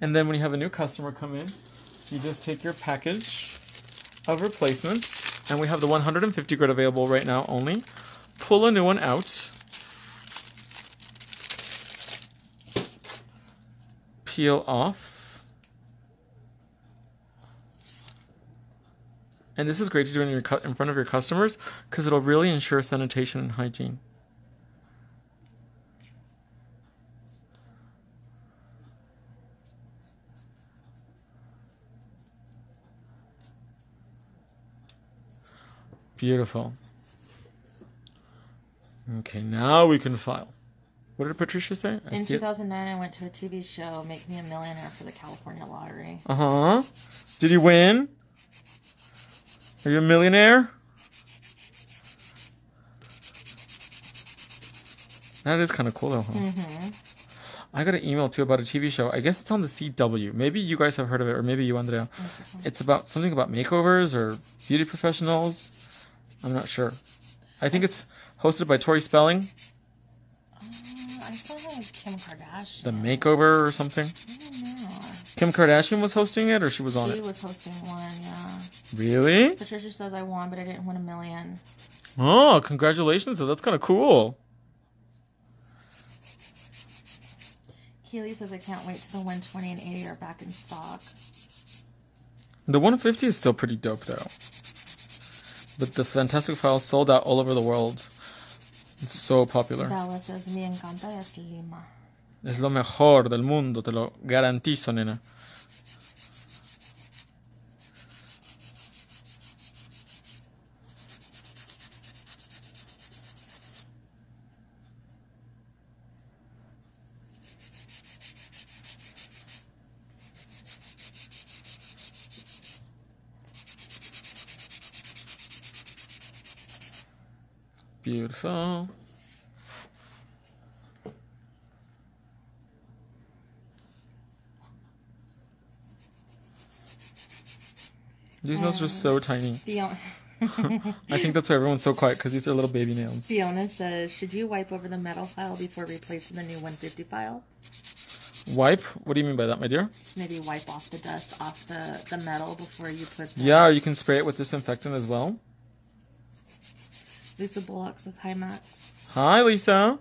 S1: And then when you have a new customer come in, you just take your package of replacements, and we have the 150 grit available right now only. Pull a new one out. Peel off. And this is great to do in your cu- in front of your customers because it'll really ensure sanitation and hygiene. Beautiful. Okay, now we can file. What did Patricia say? I
S2: In
S1: see it.
S2: 2009, I went to a TV show, Make Me a Millionaire, for the California Lottery.
S1: Uh huh. Did you win? Are you a millionaire? That is kind of cool, though. Huh?
S2: Mm-hmm.
S1: I got an email too about a TV show. I guess it's on the CW. Maybe you guys have heard of it, or maybe you, Andrea. It's about something about makeovers or beauty professionals. I'm not sure. I think it's hosted by Tori Spelling,
S2: Uh, I saw with Kim Kardashian.
S1: the makeover or something.
S2: I don't know.
S1: Kim Kardashian was hosting it, or she was on
S2: She
S1: it.
S2: was hosting one, yeah.
S1: Really?
S2: Patricia says I won, but I didn't win a million.
S1: Oh, congratulations! That's kind of cool.
S2: Keely says I can't wait till the 120 and 80 are back in stock.
S1: The 150 is still pretty dope though. But the Fantastic Files sold out all over the world. It's so popular.
S2: Me encanta es Lima.
S1: Es lo mejor del mundo, te lo garantizo, nena. Beautiful. These nails are so tiny.
S2: Fiona,
S1: I think that's why everyone's so quiet because these are little baby nails.
S2: Fiona says, should you wipe over the metal file before replacing the new 150 file?
S1: Wipe? What do you mean by that, my dear?
S2: Maybe wipe off the dust off the, the metal before you put the...
S1: Yeah, or you can spray it with disinfectant as well.
S2: Lisa Bullock says hi, Max.
S1: Hi, Lisa.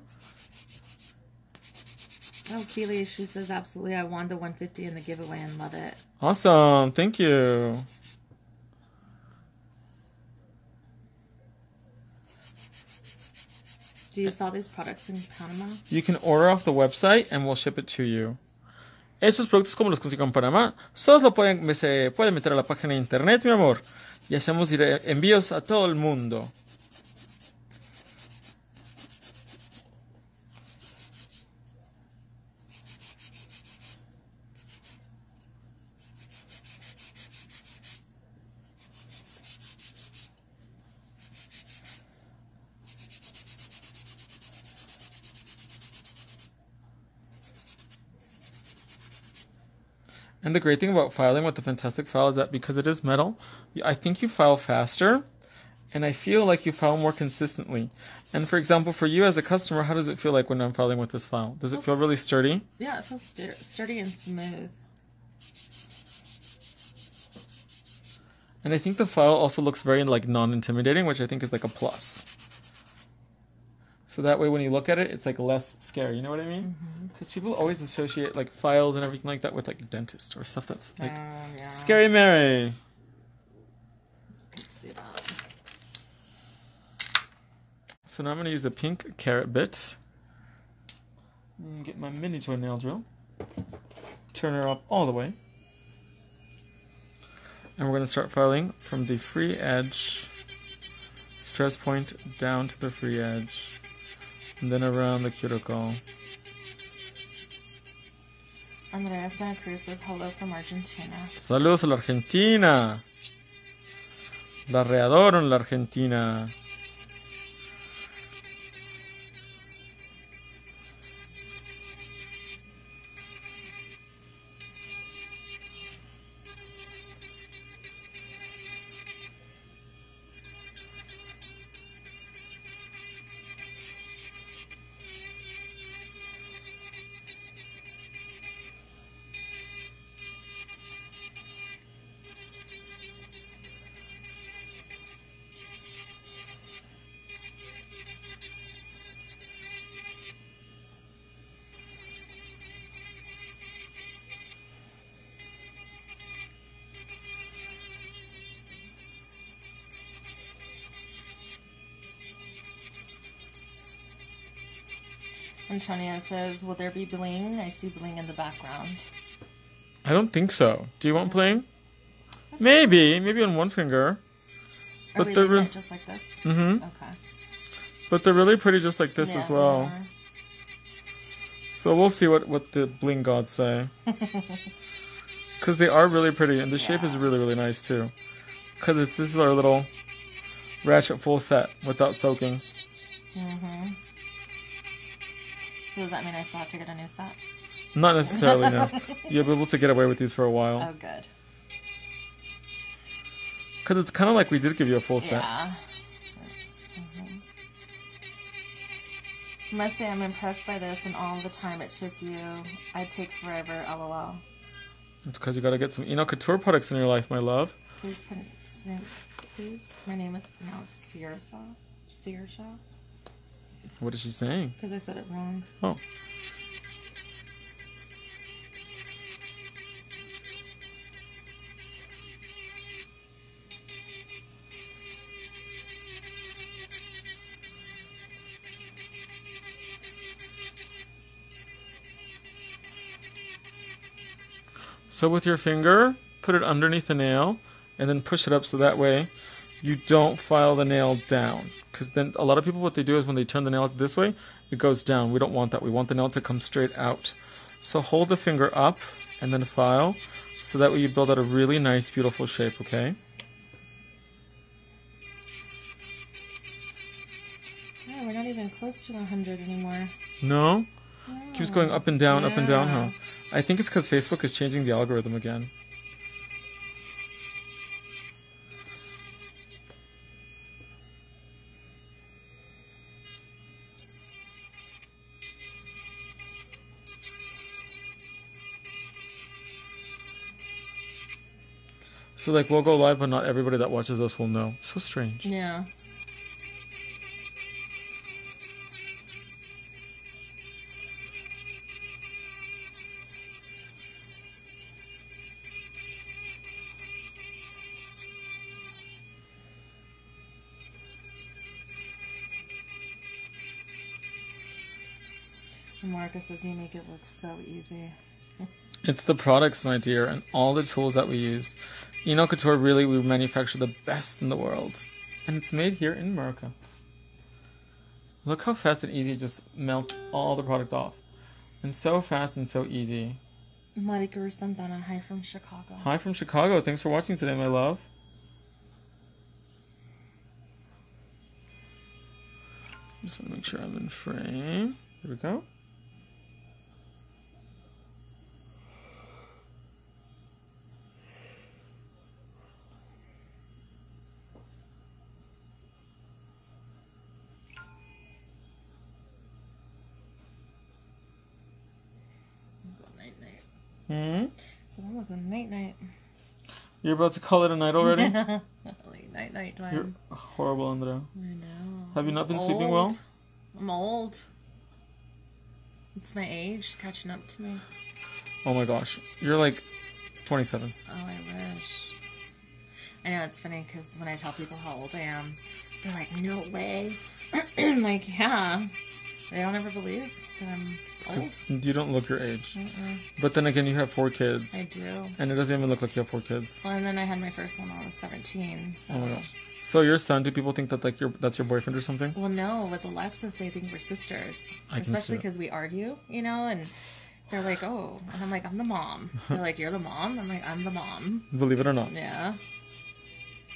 S2: Oh, Keely, she says absolutely. I won the 150 in the giveaway and love it.
S1: Awesome. Thank you.
S2: Do you sell these products in Panama?
S1: You can order off the website and we'll ship it to you. Esos productos como los consigo en Panamá, solo lo pueden, se pueden meter a la página de internet, mi amor. Y hacemos envíos a todo el mundo. And the great thing about filing with the Fantastic File is that because it is metal, I think you file faster, and I feel like you file more consistently. And for example, for you as a customer, how does it feel like when I'm filing with this file? Does it feel really sturdy?
S2: Yeah, it feels stur- sturdy and smooth.
S1: And I think the file also looks very like non-intimidating, which I think is like a plus. So that way, when you look at it, it's like less scary. You know what I mean? Mm-hmm. Because people always associate like files and everything like that with like dentist or stuff that's like
S2: oh, yeah.
S1: scary Mary.
S2: Let's see that.
S1: So now I'm going to use a pink carrot bit. Get my mini toy nail drill. Turn her up all the way. And we're going to start filing from the free edge, stress point down to the free edge, and then around the cuticle.
S2: Andrea Santa Cruz says hello from Argentina.
S1: Saludos a la Argentina. La readoro la Argentina.
S2: Says, will there be bling? I see bling in the background.
S1: I don't think so. Do you want playing? Maybe, maybe on one finger.
S2: Are
S1: But they're re-
S2: just like this?
S1: Mm-hmm.
S2: Okay.
S1: But they're really pretty just like this
S2: Yeah,
S1: as well. So we'll see what, what the bling gods say. Because they are really pretty, and the shape is really, really nice too. Because this is our little ratchet full set without soaking.
S2: Mm-hmm. So does that mean I still have to get a new set?
S1: Not necessarily, no. You'll be able to get away with these for a while.
S2: Oh, good.
S1: Because it's kind of like we did give you a full set.
S2: Yeah. Mhm. Must say I'm impressed by this and all the time it took you. I'd take forever, lol.
S1: It's because you got to get some ENail Couture products in your life, my love.
S2: Please, please. My name is pronounced Searshaw. Searshaw?
S1: What is she saying?
S2: Because I said it wrong.
S1: Oh. So with your finger, put it underneath the nail and then push it up so that way you don't file the nail down. Because then a lot of people, what they do is when they turn the nail this way, it goes down. We don't want that. We want the nail to come straight out. So hold the finger up and then file so that way you build out a really nice, beautiful shape, okay?
S2: Yeah, we're not even close to 100 anymore.
S1: No? Keeps going up and down, up and down, huh? I think it's because Facebook is changing the algorithm again. Like we'll go live, but not everybody that watches us will know. So strange.
S2: Yeah. Marcus says you make it look so easy.
S1: It's the products, my dear, and all the tools that we use. ENail Couture really, we manufacture the best in the world. And it's made here in America. Look how fast and easy it just melts all the product off. And so fast and so easy.
S2: Marika Santana, hi from Chicago.
S1: Hi from Chicago. Thanks for watching today, my love. Just want to make sure I'm in frame. Here we go.
S2: Night night.
S1: Hmm?
S2: So I'm looking night night.
S1: You're about to call it a night already?
S2: like night night
S1: You're horrible, Andrea.
S2: I know.
S1: Have you not been
S2: I'm
S1: sleeping well?
S2: I'm old. It's my age catching up to me.
S1: Oh my gosh. You're like 27.
S2: Oh, I wish. I know it's funny because when I tell people how old I am, they're like, "No way." I'm like, "Yeah." They don't ever believe that I'm Oh.
S1: 'Cause You don't look your age.
S2: Mm-mm.
S1: But then again, you have four kids.
S2: I do.
S1: And it doesn't even look like you have four kids.
S2: Well, and then I had my first one when I was 17. So.
S1: Oh my gosh. So your son, do people think that like your that's your boyfriend or something?
S2: Well, no, with Alexis, they think we're sisters.
S1: I
S2: Especially because we argue, you know, and they're like, oh. And I'm like, I'm the mom. They're like, you're the mom? I'm like, I'm the mom.
S1: Believe it or not.
S2: Yeah.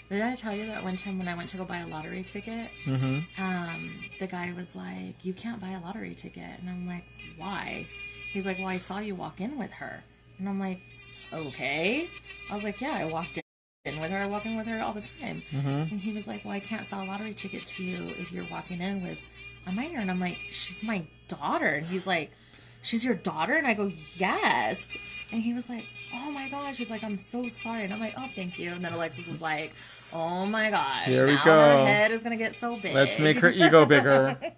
S2: Did I tell you that one time when I went to go buy a lottery ticket?
S1: Mm-hmm.
S2: um, the guy was like, "You can't buy a lottery ticket," and I'm like, "Why?" He's like, "Well, I saw you walk in with her," and I'm like, "Okay." I was like, "Yeah, I walked in with her. I walk in with her all the time."
S1: Mm-hmm.
S2: And he was like, "Well, I can't sell a lottery ticket to you if you're walking in with a minor," and I'm like, "She's my daughter," and he's like. She's your daughter? And I go, yes. And he was like, oh my gosh. He's like, I'm so sorry. And I'm like, oh, thank you. And then Alexis was like, oh my gosh.
S1: Here we
S2: now
S1: go.
S2: Her head is going to get so big.
S1: Let's make her ego bigger.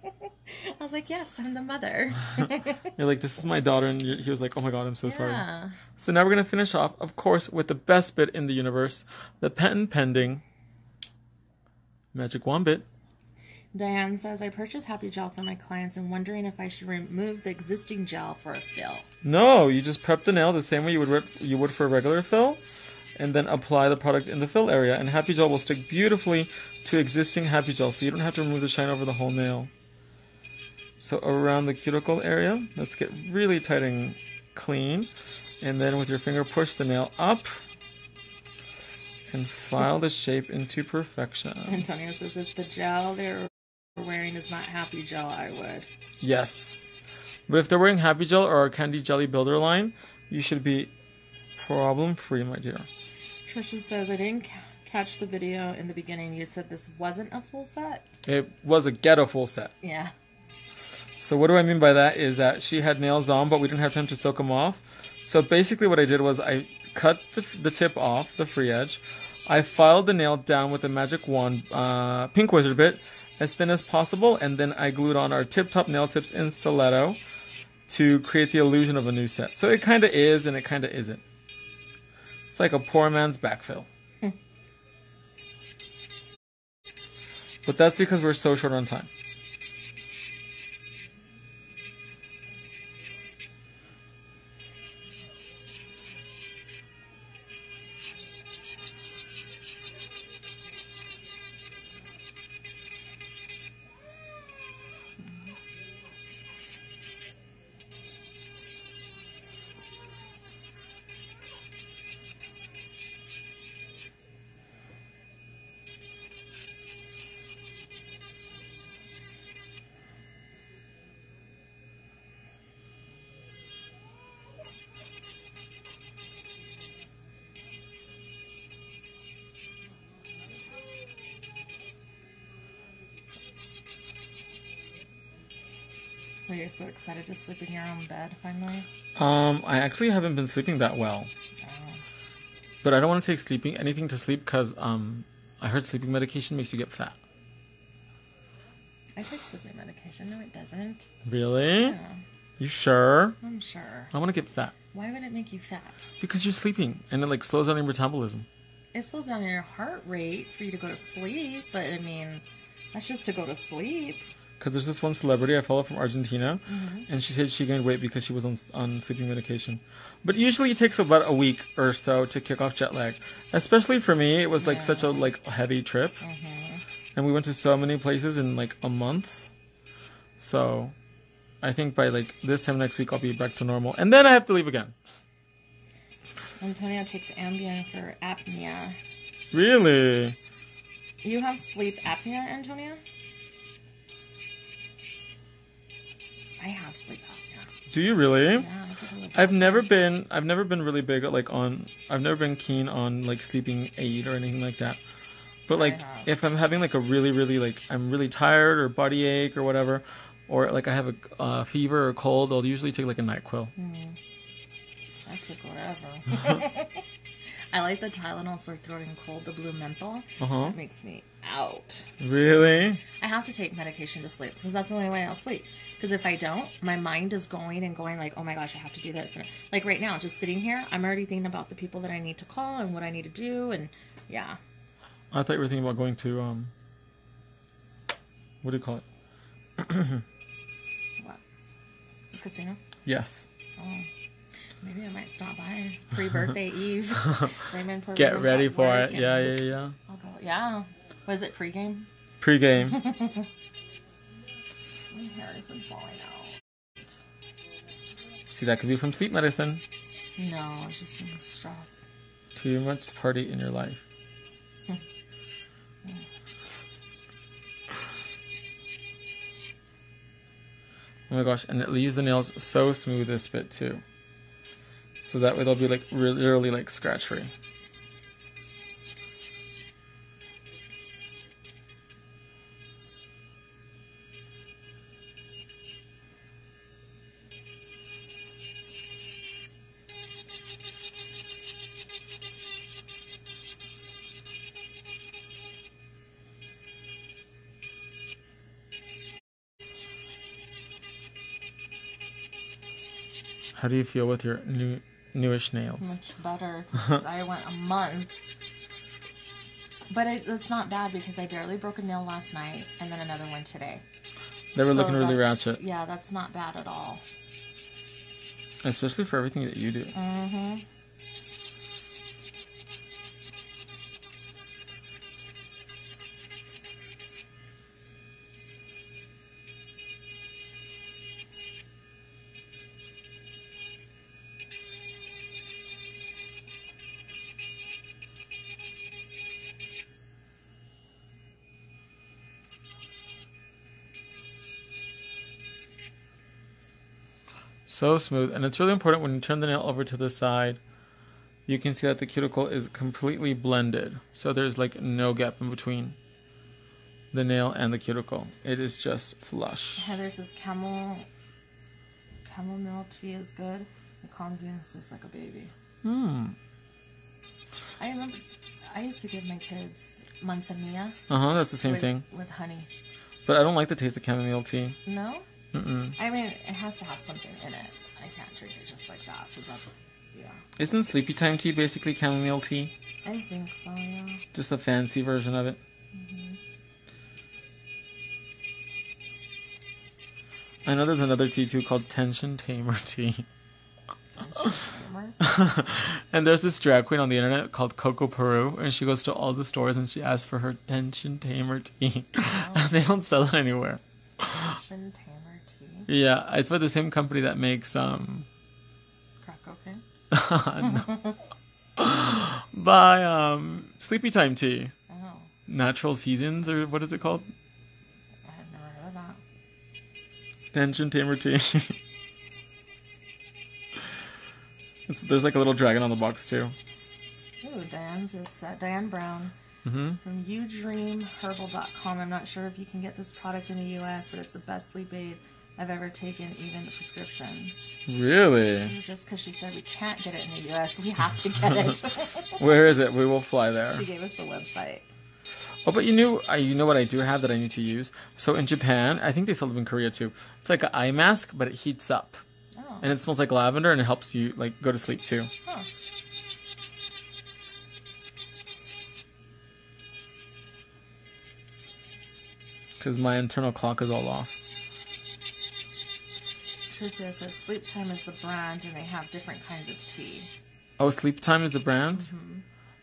S2: I was like, yes, I'm the mother.
S1: You're like, this is my daughter, and he was like, oh my god, I'm so sorry.
S2: yeah.
S1: So now we're gonna finish off, of course, with the best bit in the universe, the patent pending magic wand bit.
S2: Diane says, I purchased Happy Gel for my clients and wondering if I should remove the existing gel for a fill.
S1: No, you just prep the nail the same way you would rip, you would for a regular fill, and then apply the product in the fill area. And Happy Gel will stick beautifully to existing Happy Gel, so you don't have to remove the shine over the whole nail. So around the cuticle area, let's get really tight and clean, and then with your finger push the nail up, and file the shape into perfection.
S2: Antonio says, if the gel they're wearing is not Happy Gel, I would.
S1: Yes. But if they're wearing Happy Gel or our Candy Jelly Builder line, you should be problem free, my dear.
S2: Trisha says, I didn't ca- catch the video in the beginning. You said this wasn't a full set?
S1: It was a ghetto full set.
S2: Yeah.
S1: So what do I mean by that is that she had nails on, but we didn't have time to soak them off. So basically what I did was I cut the, the tip off, the free edge. I filed the nail down with a magic wand, uh, pink wizard bit, as thin as possible, and then I glued on our tip top nail tips in stiletto to create the illusion of a new set. So it kind of is and it kind of isn't. It's like a poor man's backfill. but that's because we're so short on time.
S2: Excited to sleep in your own bed finally?
S1: Um, I actually haven't been sleeping that well,
S2: Oh.
S1: but I don't want to take sleeping anything to sleep because um, I heard sleeping medication makes you get fat.
S2: I take sleeping medication. No, it doesn't.
S1: Really?
S2: Yeah,
S1: You sure?
S2: I'm sure.
S1: I want to get fat
S2: Why would it make you fat?
S1: because you're sleeping and it like slows down your metabolism.
S2: It slows down your heart rate for you to go to sleep, but I mean, that's just to go to sleep.
S1: Because there's this one celebrity I follow from Argentina,
S2: Mm-hmm.
S1: and she said she gained weight because she was on on sleeping medication. But usually it takes about a week or so to kick off jet lag. Especially for me, it was like such a like heavy trip,
S2: Mm-hmm.
S1: and we went to so many places in like a month. So, I think by like this time next week I'll be back to normal, and then I have to leave again.
S2: Antonio takes Ambien for apnea.
S1: Really?
S2: You have sleep apnea, Antonio? I have.
S1: Do you really?
S2: Yeah, I think I would
S1: I've never been I've never been really big like on I've never been keen on like sleeping aid or anything like that. But like if I'm having like a really really like I'm really tired or body ache or whatever or like I have a uh, fever or cold, I'll usually take like a NyQuil.
S2: I took whatever. I like the Tylenol sore throat and cold, the blue menthol.
S1: Uh-huh.
S2: That makes me out.
S1: Really?
S2: I have to take medication to sleep because that's the only way I'll sleep. Because if I don't, my mind is going and going like, oh my gosh, I have to do this. And like right now, just sitting here, I'm already thinking about the people that I need to call and what I need to do. And yeah,
S1: I thought you were thinking about going to um what do you call it?
S2: what? Casino?
S1: Yes.
S2: Oh, maybe I might stop by pre birthday eve.
S1: Get ready for it. Yeah, yeah, yeah.
S2: I'll go. Yeah. Was it pregame?
S1: Pre-game.
S2: My hair has been falling out.
S1: See, that could be from sleep medicine.
S2: No, it's just been stress.
S1: Too much party in your life. Oh my gosh, and it leaves the nails so smooth this bit too. So that way they'll be like really, literally like scratch free. How do you feel with your new newish nails?
S2: Much better. I went a month. But it, it's not bad because I barely broke a nail last night and then another one today.
S1: They were
S2: So
S1: looking really ratchet,
S2: Yeah, that's not bad at all.
S1: especially for everything that you do.
S2: Mm-hmm.
S1: So smooth, and it's really important when you turn the nail over to the side. You can see that the cuticle is completely blended, so there's like no gap in between the nail and the cuticle. It is just flush.
S2: Heather says camel chamomile tea is good. It calms you and sleeps like a baby.
S1: Hmm.
S2: I remember I used to give my kids manzanilla
S1: Uh huh. That's the same
S2: with,
S1: thing.
S2: with honey.
S1: But I don't like the taste of chamomile tea.
S2: No?
S1: Mm-mm.
S2: I mean, it has to have something in it. I can't drink it just like that. that's, yeah.
S1: Isn't sleepy time tea basically chamomile tea?
S2: I think so, yeah.
S1: Just a fancy version of it. Mm-hmm. I know there's another tea too called tension tamer tea. And there's this drag queen on the internet called Coco Peru, and she goes to all the stores and she asks for her tension tamer tea. Oh. and they don't sell it anywhere.
S2: Tension tamer.
S1: Yeah, it's by the same company that makes um
S2: Crack cocaine.
S1: by um Sleepy Time tea.
S2: Oh,
S1: Natural Seasons or what is it called?
S2: I had never heard of that.
S1: Tension tamer tea. There's like a little dragon on the box too.
S2: Ooh, Diane's just uh, Diane Brown
S1: mm-hmm.
S2: from youdreamherbal.com. I'm not sure if you can get this product in the US, but it's the best sleep aid I've ever taken, even the prescription.
S1: Really?
S2: Just because she said we can't get it in the US, we have to get it.
S1: Where is it? We will fly there.
S2: she gave us the website.
S1: Oh, but you knew, uh, you know what I do have that I need to use. So in Japan, I think they sell them in Korea too. It's like an eye mask, but it heats up,
S2: Oh,
S1: and it smells like lavender, and it helps you like go to sleep too.
S2: huh.
S1: because my internal clock is all off.
S2: Truth is, that Sleep Time is the brand, and they have different kinds of tea.
S1: Oh, Sleep Time is the brand.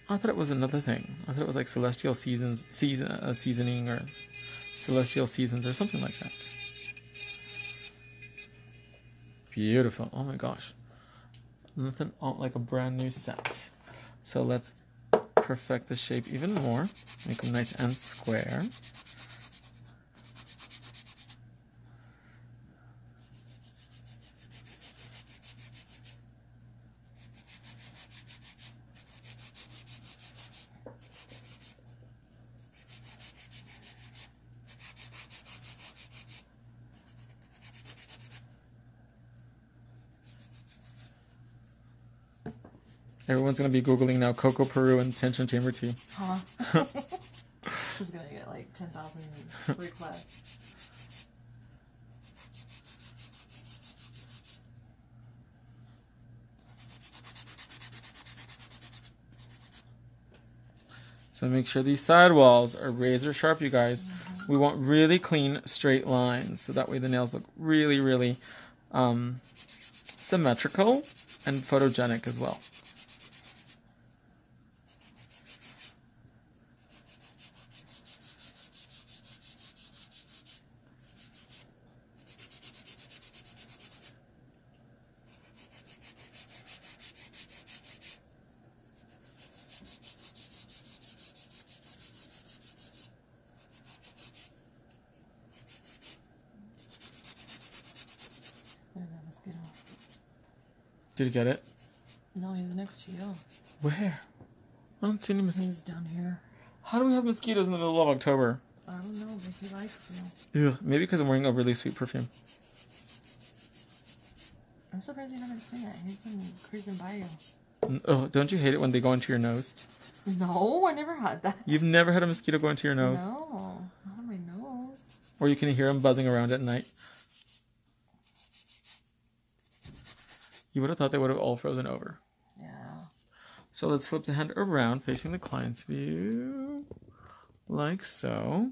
S1: I thought it was another thing. I thought it was like Celestial Seasons, season, uh, seasoning, or Celestial Seasons, or something like that. Beautiful. Oh my gosh, nothing like a brand new set. So let's perfect the shape even more. Make them nice and square. Everyone's gonna be googling now Coco Peru and tension chamber tea.
S2: Huh? She's gonna get like 10,000 requests.
S1: So make sure these side walls are razor sharp, you guys. We want really clean, straight lines, so that way the nails look really, really um, symmetrical and photogenic as well.
S2: There, that mosquito.
S1: Did you get it?
S2: No, he's next to you.
S1: Where? I don't see any mosquitoes.
S2: He's down here.
S1: How do we have mosquitoes in the middle of October?
S2: I don't know, but he likes you.
S1: Ugh, maybe because I'm wearing a really sweet perfume.
S2: I'm surprised you haven't seen it. He's been cruising by you.
S1: Oh, don't you hate it when they go into your nose?
S2: No, I never had that.
S1: You've never had a mosquito go into your nose?
S2: No, not on my nose.
S1: Or you can hear them buzzing around at night? You would have thought they would have all frozen over.
S2: Yeah.
S1: So let's flip the hand around facing the client's view. Like so.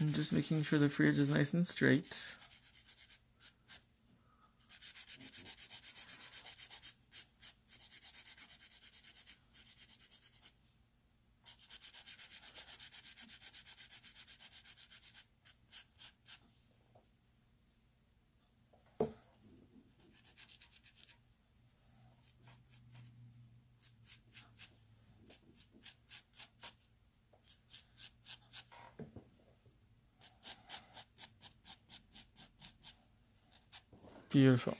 S1: And just making sure the free edge is nice and straight. Beautiful.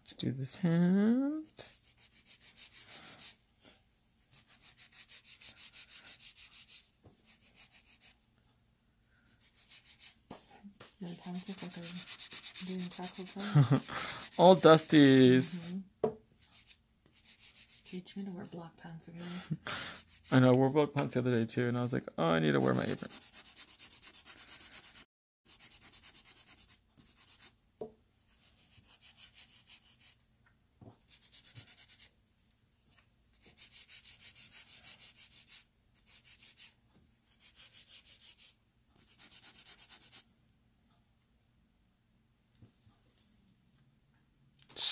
S1: Let's do this hand.
S2: The pants look like I'm doing crackle time.
S1: All dusties. Mm-hmm.
S2: Teach me to wear black pants again.
S1: I know, I wore black pants the other day too, and I was like, oh, I need to wear my apron.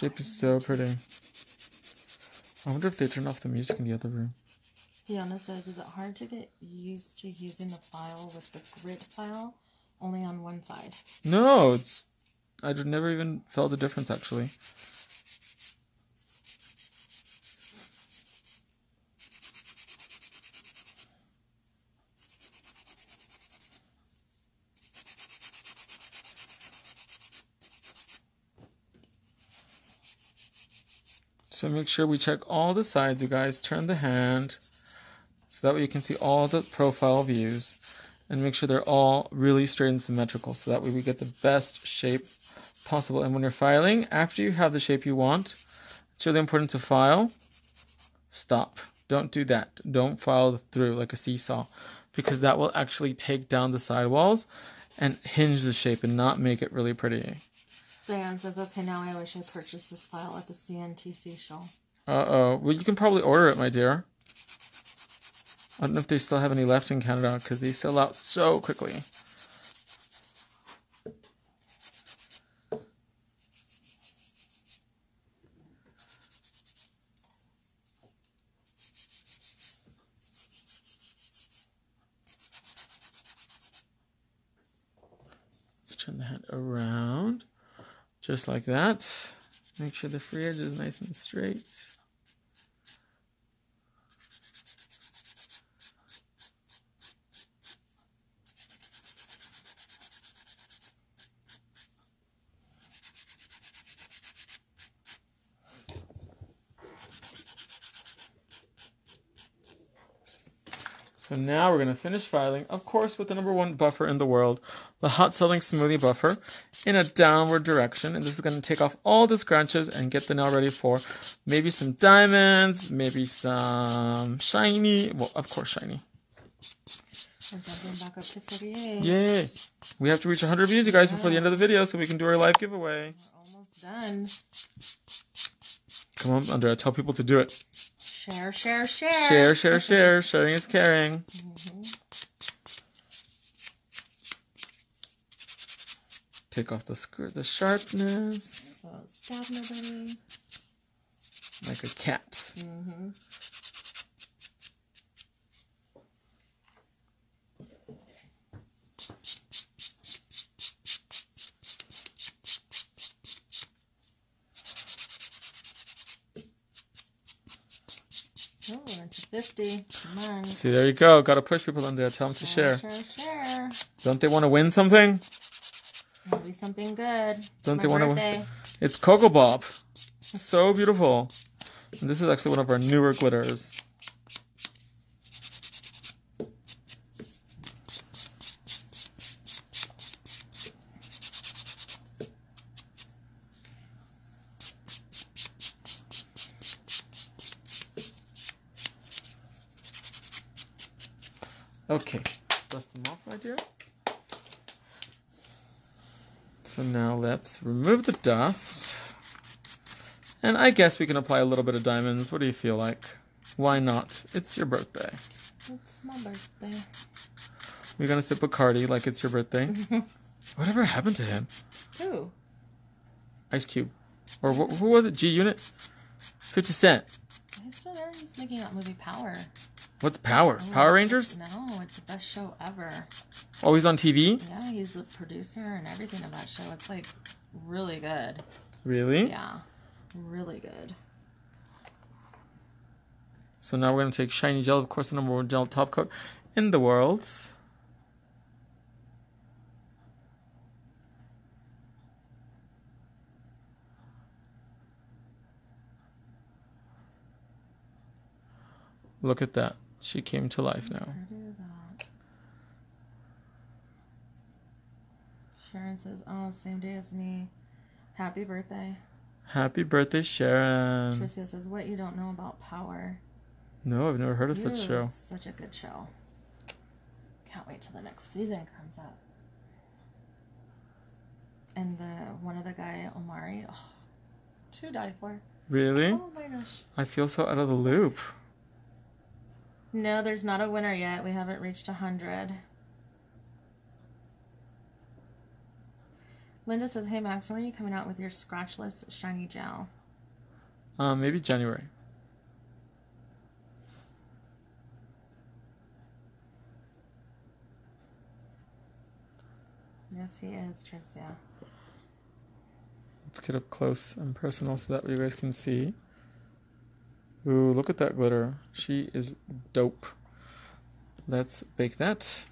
S1: Shape is so pretty. I wonder if they turned off the music in the other room.
S2: Fiona says, is it hard to get used to using the file with the grit file only on one side?
S1: No, it's. I never even felt the difference actually. So make sure we check all the sides, you guys. Turn the hand so that way you can see all the profile views and make sure they're all really straight and symmetrical so that way we get the best shape possible. And when you're filing, after you have the shape you want, it's really important to file. Stop. Don't do that. Don't file through like a seesaw because that will actually take down the sidewalls and hinge the shape and not make it really pretty.
S2: Diane says, okay, now I wish I purchased this file at the CNTC show.
S1: Uh oh. Well, you can probably order it, my dear. I don't know if they still have any left in Canada because they sell out so quickly. Let's turn the hat around. Just like that. Make sure the free edge is nice and straight. So now we're going to finish filing, of course, with the number one buffer in the world, the hot selling smoothie buffer, in a downward direction. And this is going to take off all the scratches and get the nail ready for maybe some diamonds, maybe some shiny, well, of course, shiny.
S2: We're back up to 48.
S1: Yay! We have to reach 100 views, you guys, before the end of the video so we can do our live giveaway.
S2: We're almost done.
S1: Come on, Andrea, tell people to do it.
S2: Share, share, share.
S1: Share, share, share. Sharing is caring. Mm-hmm. Take off the skirt, the sharpness,
S2: So stab nobody.
S1: like a cat.
S2: Mm-hmm. Oh, we're into 50. Come on.
S1: See, there you go. Gotta push people in there. Tell them to share.
S2: Share, share.
S1: Don't they want to win something?
S2: It'll be something good.
S1: Don't they wanna- It's Koko Bop. So beautiful. And this is actually one of our newer glitters. Okay, dust them off, my dear. So now let's remove the dust. And I guess we can apply a little bit of diamonds. What do you feel like? Why not? It's your birthday.
S2: It's my birthday.
S1: We're gonna sip Bacardi like it's your birthday. Whatever happened to him?
S2: Who?
S1: Ice Cube. Or wh- who was it? G Unit? 50 Cent.
S2: He's still there. He's making that movie Power.
S1: What's Power?
S2: Oh,
S1: Power Rangers?
S2: No, it's the best show ever.
S1: Oh, he's on TV?
S2: Yeah, he's the producer and everything of that show. It's like really good.
S1: Really?
S2: Yeah, really good.
S1: So now we're gonna take Shiny Gel, of course, the number one gel top coat in the world. Look at that. She came to life now.
S2: Sharon says, "Oh, same day as me. Happy birthday."
S1: Happy birthday, Sharon.
S2: Tricia says, "What you don't know about Power?"
S1: No, I've never heard of
S2: Ew,
S1: such
S2: show. Such a good show. Can't wait till the next season comes out. And the one of the guy Omari, oh, to die for.
S1: Really?
S2: Oh my gosh.
S1: I feel so out of the loop.
S2: No, there's not a winner yet. We haven't reached a 100. Linda says, "Hey Max, when are you coming out with your scratchless shiny gel?"
S1: Um, maybe January.
S2: Yes, he is, Tricia.
S1: Let's get up close and personal so that you guys can see. Ooh, look at that glitter. She is dope. Let's bake that.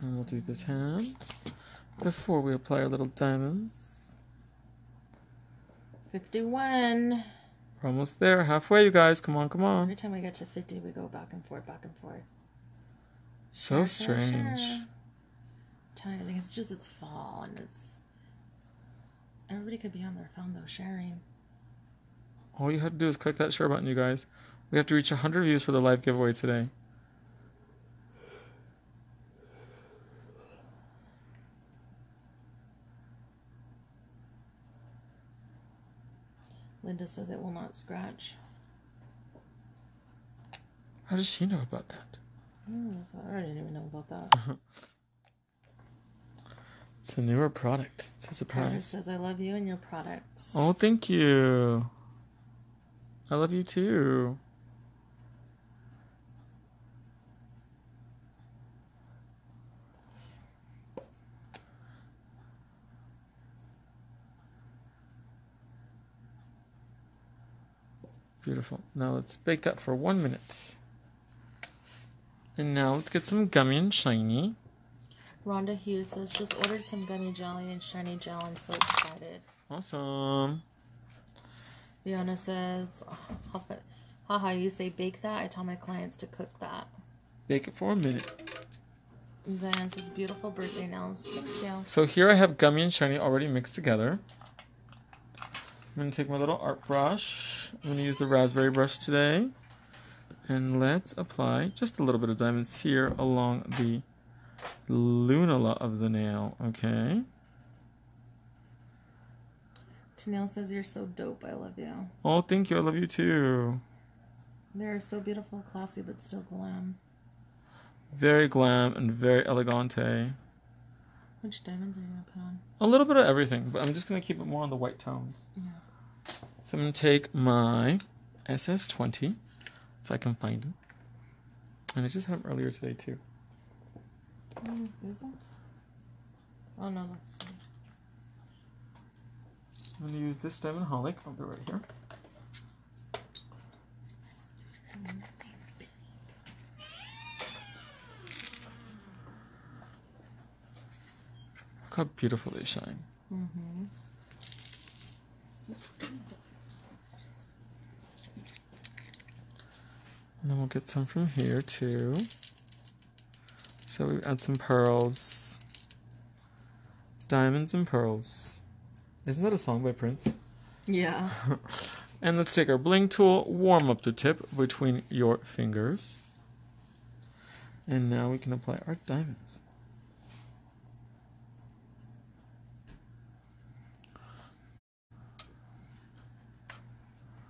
S1: And we'll do this hand before we apply our little diamonds.
S2: Fifty-one.
S1: We're almost there. Halfway, you guys. Come on, come on.
S2: Every time we get to fifty, we go back and forth, back and forth.
S1: So
S2: Sure, sure,
S1: strange.
S2: sure. Tell you, I think it's just it's fall and it's. Everybody could be on their phone though, sharing.
S1: All you have to do is click that share button, you guys. We have to reach 100 views for the live giveaway today.
S2: Linda says it will not scratch.
S1: How does she know about that?
S2: Mm, I didn't even know about that.
S1: It's a newer product. It's a
S2: Tyler
S1: surprise.
S2: says I love you and your products.
S1: Oh, thank you. I love you too. Beautiful. Now let's bake that for one minute. And now let's get some gummy and shiny.
S2: Rhonda Hughes says just ordered some gummy jelly and shiny gel. I'm so excited.
S1: Awesome.
S2: Fiona says, "How fa- haha, you say bake that? I tell my clients to cook that.
S1: Bake it for a minute.
S2: And Diane says beautiful birthday nails. Thank you.
S1: So here I have gummy and shiny already mixed together. I'm going to take my little art brush. I'm going to use the raspberry brush today. And let's apply just a little bit of diamonds here along the lunula of the nail. Okay.
S2: Tennille says you're so dope. I love you.
S1: Oh, thank you. I love you too.
S2: They're so beautiful, classy, but still glam.
S1: Very glam and very elegante.
S2: Which diamonds are you gonna put on?
S1: A little bit of everything, but I'm just going to keep it more on the white tones.
S2: Yeah.
S1: So I'm going to take my SS20, if I can find it. And I just had them earlier today too.
S2: Is that? Oh no, that's.
S1: I'm going to use this diamond holic. I'll do it right here. Look how beautiful they shine.
S2: Mm-hmm.
S1: And then we'll get some from here too. So we add some pearls. Diamonds and pearls. Isn't that a song by Prince?
S2: Yeah.
S1: And let's take our bling tool, warm up the tip between your fingers. And now we can apply our diamonds.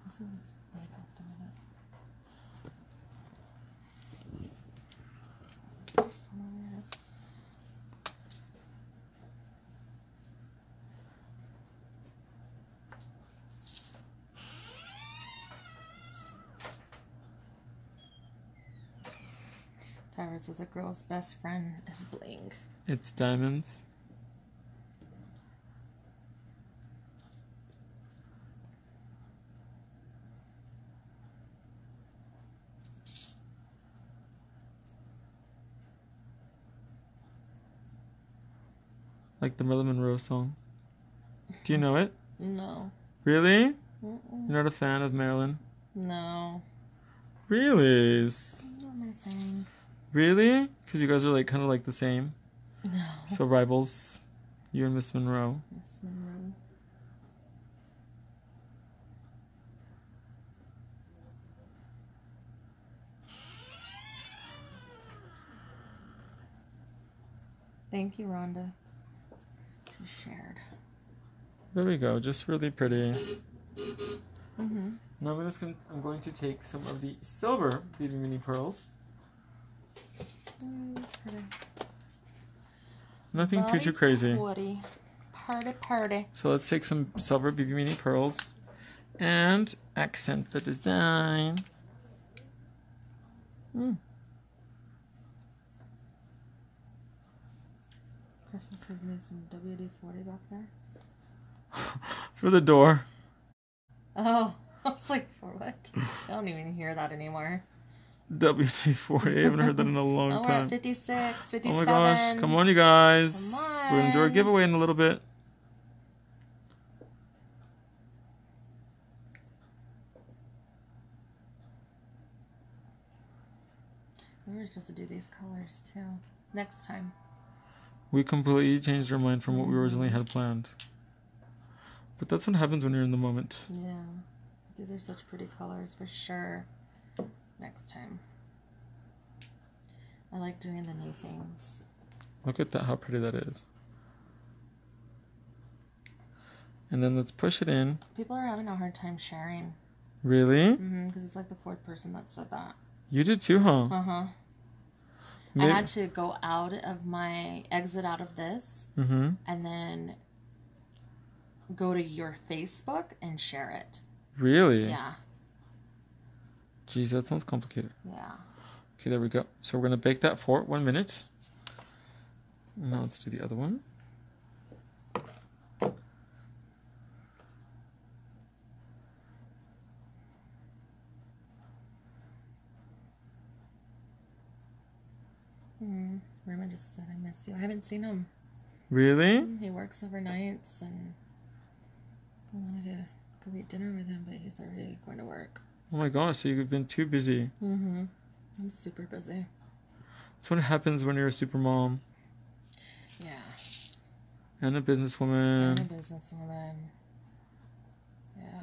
S2: This is way past a minute. Tyra says a girl's best friend is bling.
S1: It's diamonds. Like the Marilyn Monroe song. Do you know it?
S2: No.
S1: Really?
S2: Mm-mm.
S1: You're not a fan of Marilyn?
S2: No.
S1: Really?
S2: Not my thing.
S1: Really? Because you guys are like kind of like the same.
S2: No.
S1: So rivals, you and Miss Monroe.
S2: Miss Monroe. Thank you, Rhonda. She shared.
S1: There we go. Just really pretty.
S2: Mm-hmm.
S1: Now I'm just gonna, I'm going to take some of the silver BB mini pearls.
S2: Mm.
S1: Nothing too too crazy.
S2: Woody. Party, party.
S1: So let's take some silver BB mini pearls and accent the design. Hmm.
S2: Crystal says need some WD 40 back there.
S1: For the door.
S2: Oh, I was like, for what? I don't even hear that anymore.
S1: WD 40. I haven't heard that in a long
S2: Oh,
S1: time.
S2: 56,
S1: Oh my gosh. Come on, you guys.
S2: Come
S1: We're going to do our giveaway in a little bit.
S2: We were supposed to do these colors too. Next time.
S1: We completely changed our mind from what we originally had planned. But that's what happens when you're in the moment.
S2: Yeah. These are such pretty colors for sure. Next time. I like doing the new things.
S1: Look at that, how pretty that is. And then let's push it in.
S2: People are having a hard time sharing.
S1: Really?
S2: Mm-hmm. Because it's like the fourth person that said that.
S1: You did too, huh?
S2: Uh huh. I had to go out of my exit out of this
S1: mm-hmm.
S2: and then go to your Facebook and share it.
S1: Really?
S2: Yeah.
S1: Jeez, that sounds complicated.
S2: Yeah.
S1: Okay, there we go. So we're gonna bake that for one minute. Now let's do the other one.
S2: Mm. Raymond just said, I miss you. I haven't seen him.
S1: Really?
S2: He works overnights and I wanted to go eat dinner with him, but he's already going to work.
S1: Oh my gosh, so you've been too busy.
S2: Mm-hmm. I'm super busy.
S1: That's what happens when you're a super mom
S2: Yeah.
S1: and a businesswoman.
S2: a businesswoman. Yeah.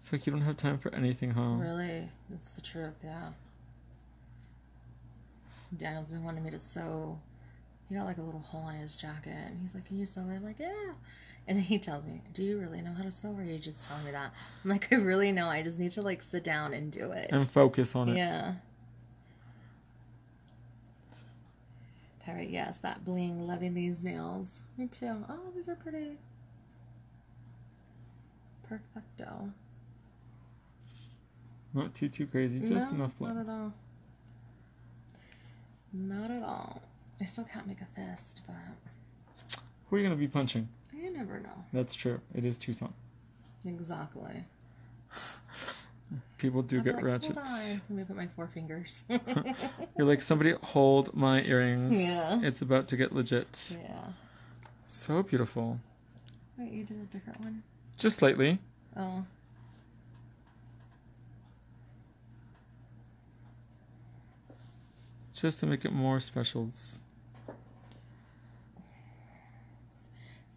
S1: It's like you don't have time for anything, huh?
S2: Really, it's the truth, yeah. Daniel's been wanting me to sew. He got like a little hole in his jacket, and he's like, "Can you sew it?" I'm like, "Yeah." And he tells me, "Do you really know how to sew, or are you just telling me that?" I'm like, "I really know. I just need to like sit down and do it."
S1: And focus on it.
S2: Yeah. Tyra, yes, that bling. Loving these nails. Me too. Oh, these are pretty. Perfecto.
S1: Not too too crazy, just
S2: no,
S1: enough
S2: Not at all. Not at all. I still can't make a fist, but
S1: Who are you gonna be punching?
S2: Never know.
S1: That's true. It is Tucson.
S2: Exactly.
S1: People do
S2: I'll
S1: get
S2: like,
S1: ratchet.
S2: Hold on. Let me put my four fingers.
S1: You're like somebody hold my earrings.
S2: Yeah.
S1: It's about to get legit.
S2: yeah.
S1: So beautiful.
S2: Wait, you did a different one?
S1: Just slightly.
S2: Oh.
S1: Just to make it more specials.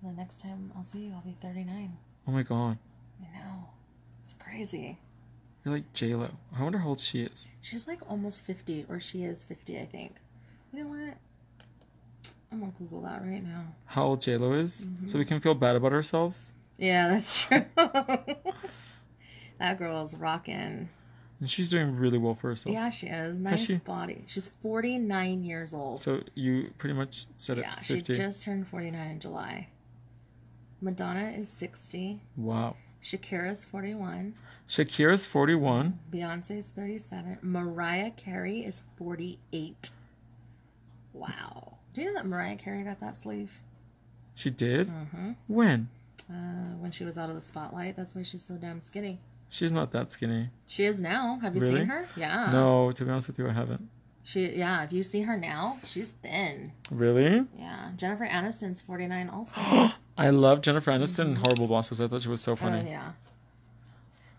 S2: So the next time I'll see you, I'll be 39.
S1: Oh my god.
S2: I know. It's crazy.
S1: You're like J Lo. I wonder how old she is.
S2: She's like almost 50, or she is 50, I think. You know what? I'm gonna Google that right now.
S1: How old J Lo is,
S2: Mm-hmm.
S1: so we can feel bad about ourselves.
S2: Yeah, that's true. that girl's rocking.
S1: And she's doing really well for herself.
S2: Yeah, she is. Nice
S1: she?
S2: body. She's 49 years old.
S1: So you pretty much said
S2: yeah,
S1: it.
S2: she just turned 49 in July. Madonna is 60.
S1: Wow.
S2: Shakira's 41.
S1: Shakira's 41.
S2: Beyonce's 37. Mariah Carey is 48. Wow. Do you know that Mariah Carey got that sleeve?
S1: She did?
S2: Mm-hmm.
S1: When?
S2: Uh, when she was out of the spotlight. That's why she's so damn skinny.
S1: She's not that skinny.
S2: She is now. Have you
S1: Really?
S2: seen her? Yeah.
S1: No, to be honest with you, I haven't.
S2: She yeah, if you see her now, she's thin.
S1: Really?
S2: Yeah. Jennifer Aniston's 49 also.
S1: I love Jennifer Aniston in Horrible Bosses. I thought she was so
S2: Oh
S1: funny.
S2: yeah.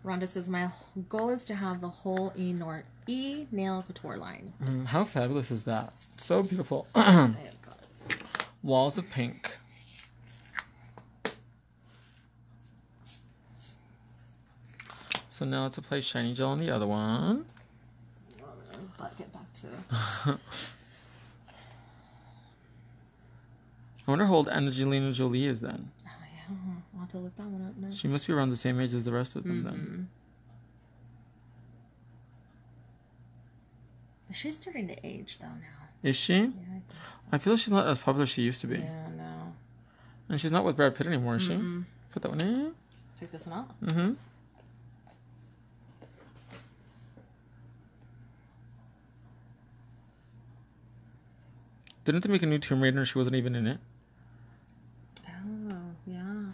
S2: Rhonda says my goal is to have the whole e nor e nail couture line.
S1: Mm, how fabulous is that? So beautiful.
S2: I have got it.
S1: Walls of pink. So now let's apply shiny gel on the other one.
S2: But get back to
S1: I wonder how old Angelina Jolie is then.
S2: Oh yeah. I'll have to look that one up next.
S1: She must be around the same age as the rest of them then.
S2: Mhm. She's starting to age though now.
S1: Is she?
S2: Yeah, I think
S1: I feel like she's not as popular as she used to be.
S2: Yeah, no.
S1: And she's not with Brad Pitt anymore, is she?
S2: Mm-mm.
S1: Put that one in.
S2: Check this one out.
S1: Mm-hmm. Didn't they make a new Tomb Raider and she wasn't even in it?
S2: Oh, yeah.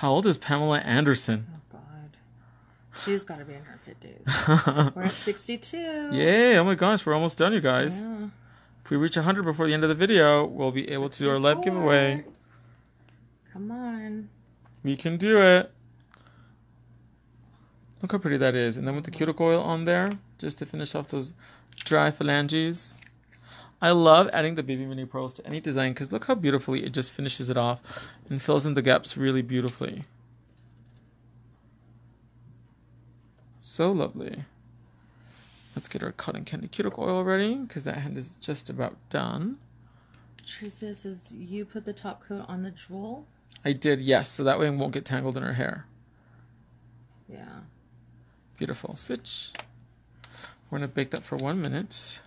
S1: How old is Pamela Anderson?
S2: Oh god. She's gotta be in her fifties. We're at sixty-two.
S1: Yay! Oh my gosh, we're almost done, you guys.
S2: Yeah.
S1: If we reach 100 before the end of the video, we'll be able to do our live giveaway.
S2: Come on.
S1: We can do it. Look how pretty that is. And then with the cuticle oil on there, just to finish off those dry phalanges. I love adding the baby mini pearls to any design because look how beautifully it just finishes it off and fills in the gaps really beautifully. So lovely. Let's get our cotton candy cuticle oil ready because that hand is just about done.
S2: Teresa says you put the top coat on the jewel.
S1: I did, yes. So that way it won't get tangled in her hair.
S2: Yeah.
S1: Beautiful. Switch. We're going to bake that for one minute.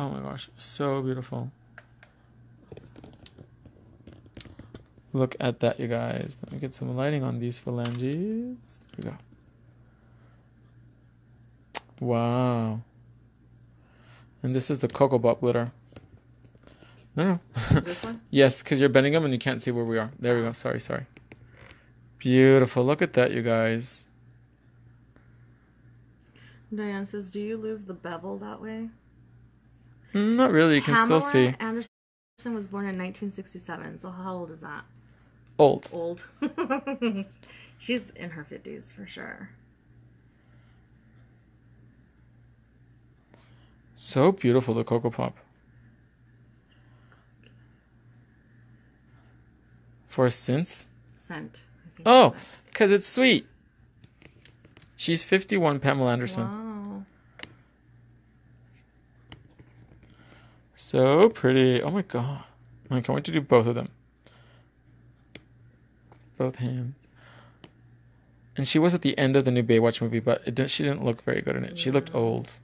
S1: Oh my gosh, so beautiful. Look at that, you guys. Let me get some lighting on these phalanges. There we go. Wow. And this is the Koko Bop glitter. No, no.
S2: This one?
S1: yes, because you're bending them and you can't see where we are. There we go. Sorry, sorry. Beautiful. Look at that, you guys.
S2: Diane says, do you lose the bevel that way?
S1: Not really. You can
S2: Pamela
S1: still see.
S2: Anderson was born in 1967, so how old is that?
S1: Old.
S2: Old. She's in her 50s for sure.
S1: So beautiful, the Koko Bop. For a since?
S2: Scent. I think
S1: Oh, because it's sweet. She's 51, Pamela. Anderson.
S2: Wow.
S1: So pretty. Oh my god. I can't wait to do both of them. Both hands. And she was at the end of the new Baywatch movie, but it didn't, she didn't look very good in it. She looked old.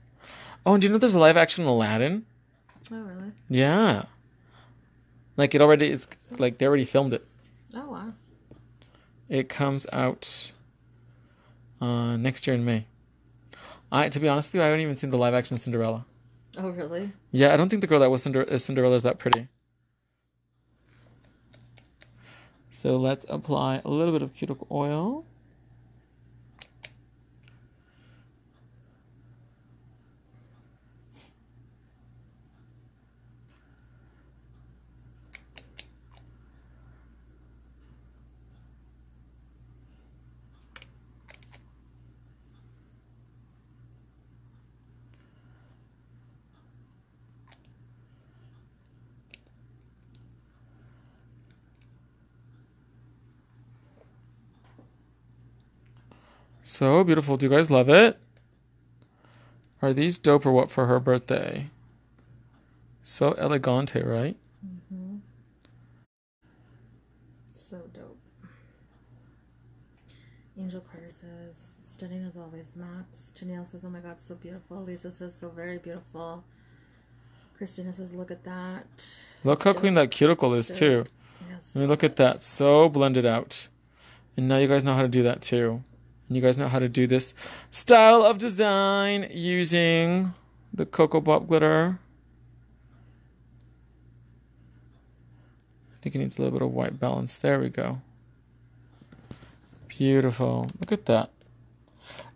S1: Oh, and do you know there's a live action Aladdin?
S2: Oh, really?
S1: Yeah. Like it already is like they already filmed it.
S2: Oh, wow.
S1: It comes out uh, next year in May. I to be honest with you, I haven't even seen the live action Cinderella.
S2: Oh, really?
S1: Yeah, I don't think the girl that was Cinder- is Cinderella is that pretty. So let's apply a little bit of cuticle oil. So beautiful. Do you guys love it? Are these dope or what for her birthday? So elegante, right? Mm-hmm.
S2: So dope. Angel Carter says, stunning as always, Max. Tennille says, oh my god, so beautiful. Lisa says, so very beautiful. Christina says, look at that.
S1: Look how clean that cuticle is too.
S2: Yes.
S1: I mean, look at that. So blended out. And now you guys know how to do that too. And you guys know how to do this style of design using the Koko Bop glitter. I think it needs a little bit of white balance. There we go. Beautiful. Look at that.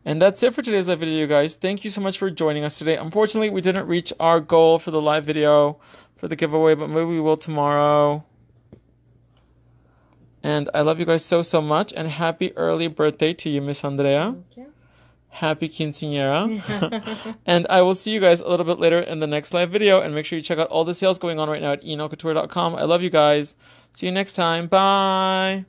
S1: And that's it for today's live video, guys. Thank you so much for joining us today. Unfortunately, we didn't reach our goal for the live video for the giveaway, but maybe we will tomorrow. And I love you guys so, so much. And happy early birthday to you, Miss Andrea.
S2: Thank you.
S1: Happy quinceanera. and I will see you guys a little bit later in the next live video. And make sure you check out all the sales going on right now at enailcouture.com. I love you guys. See you next time. Bye.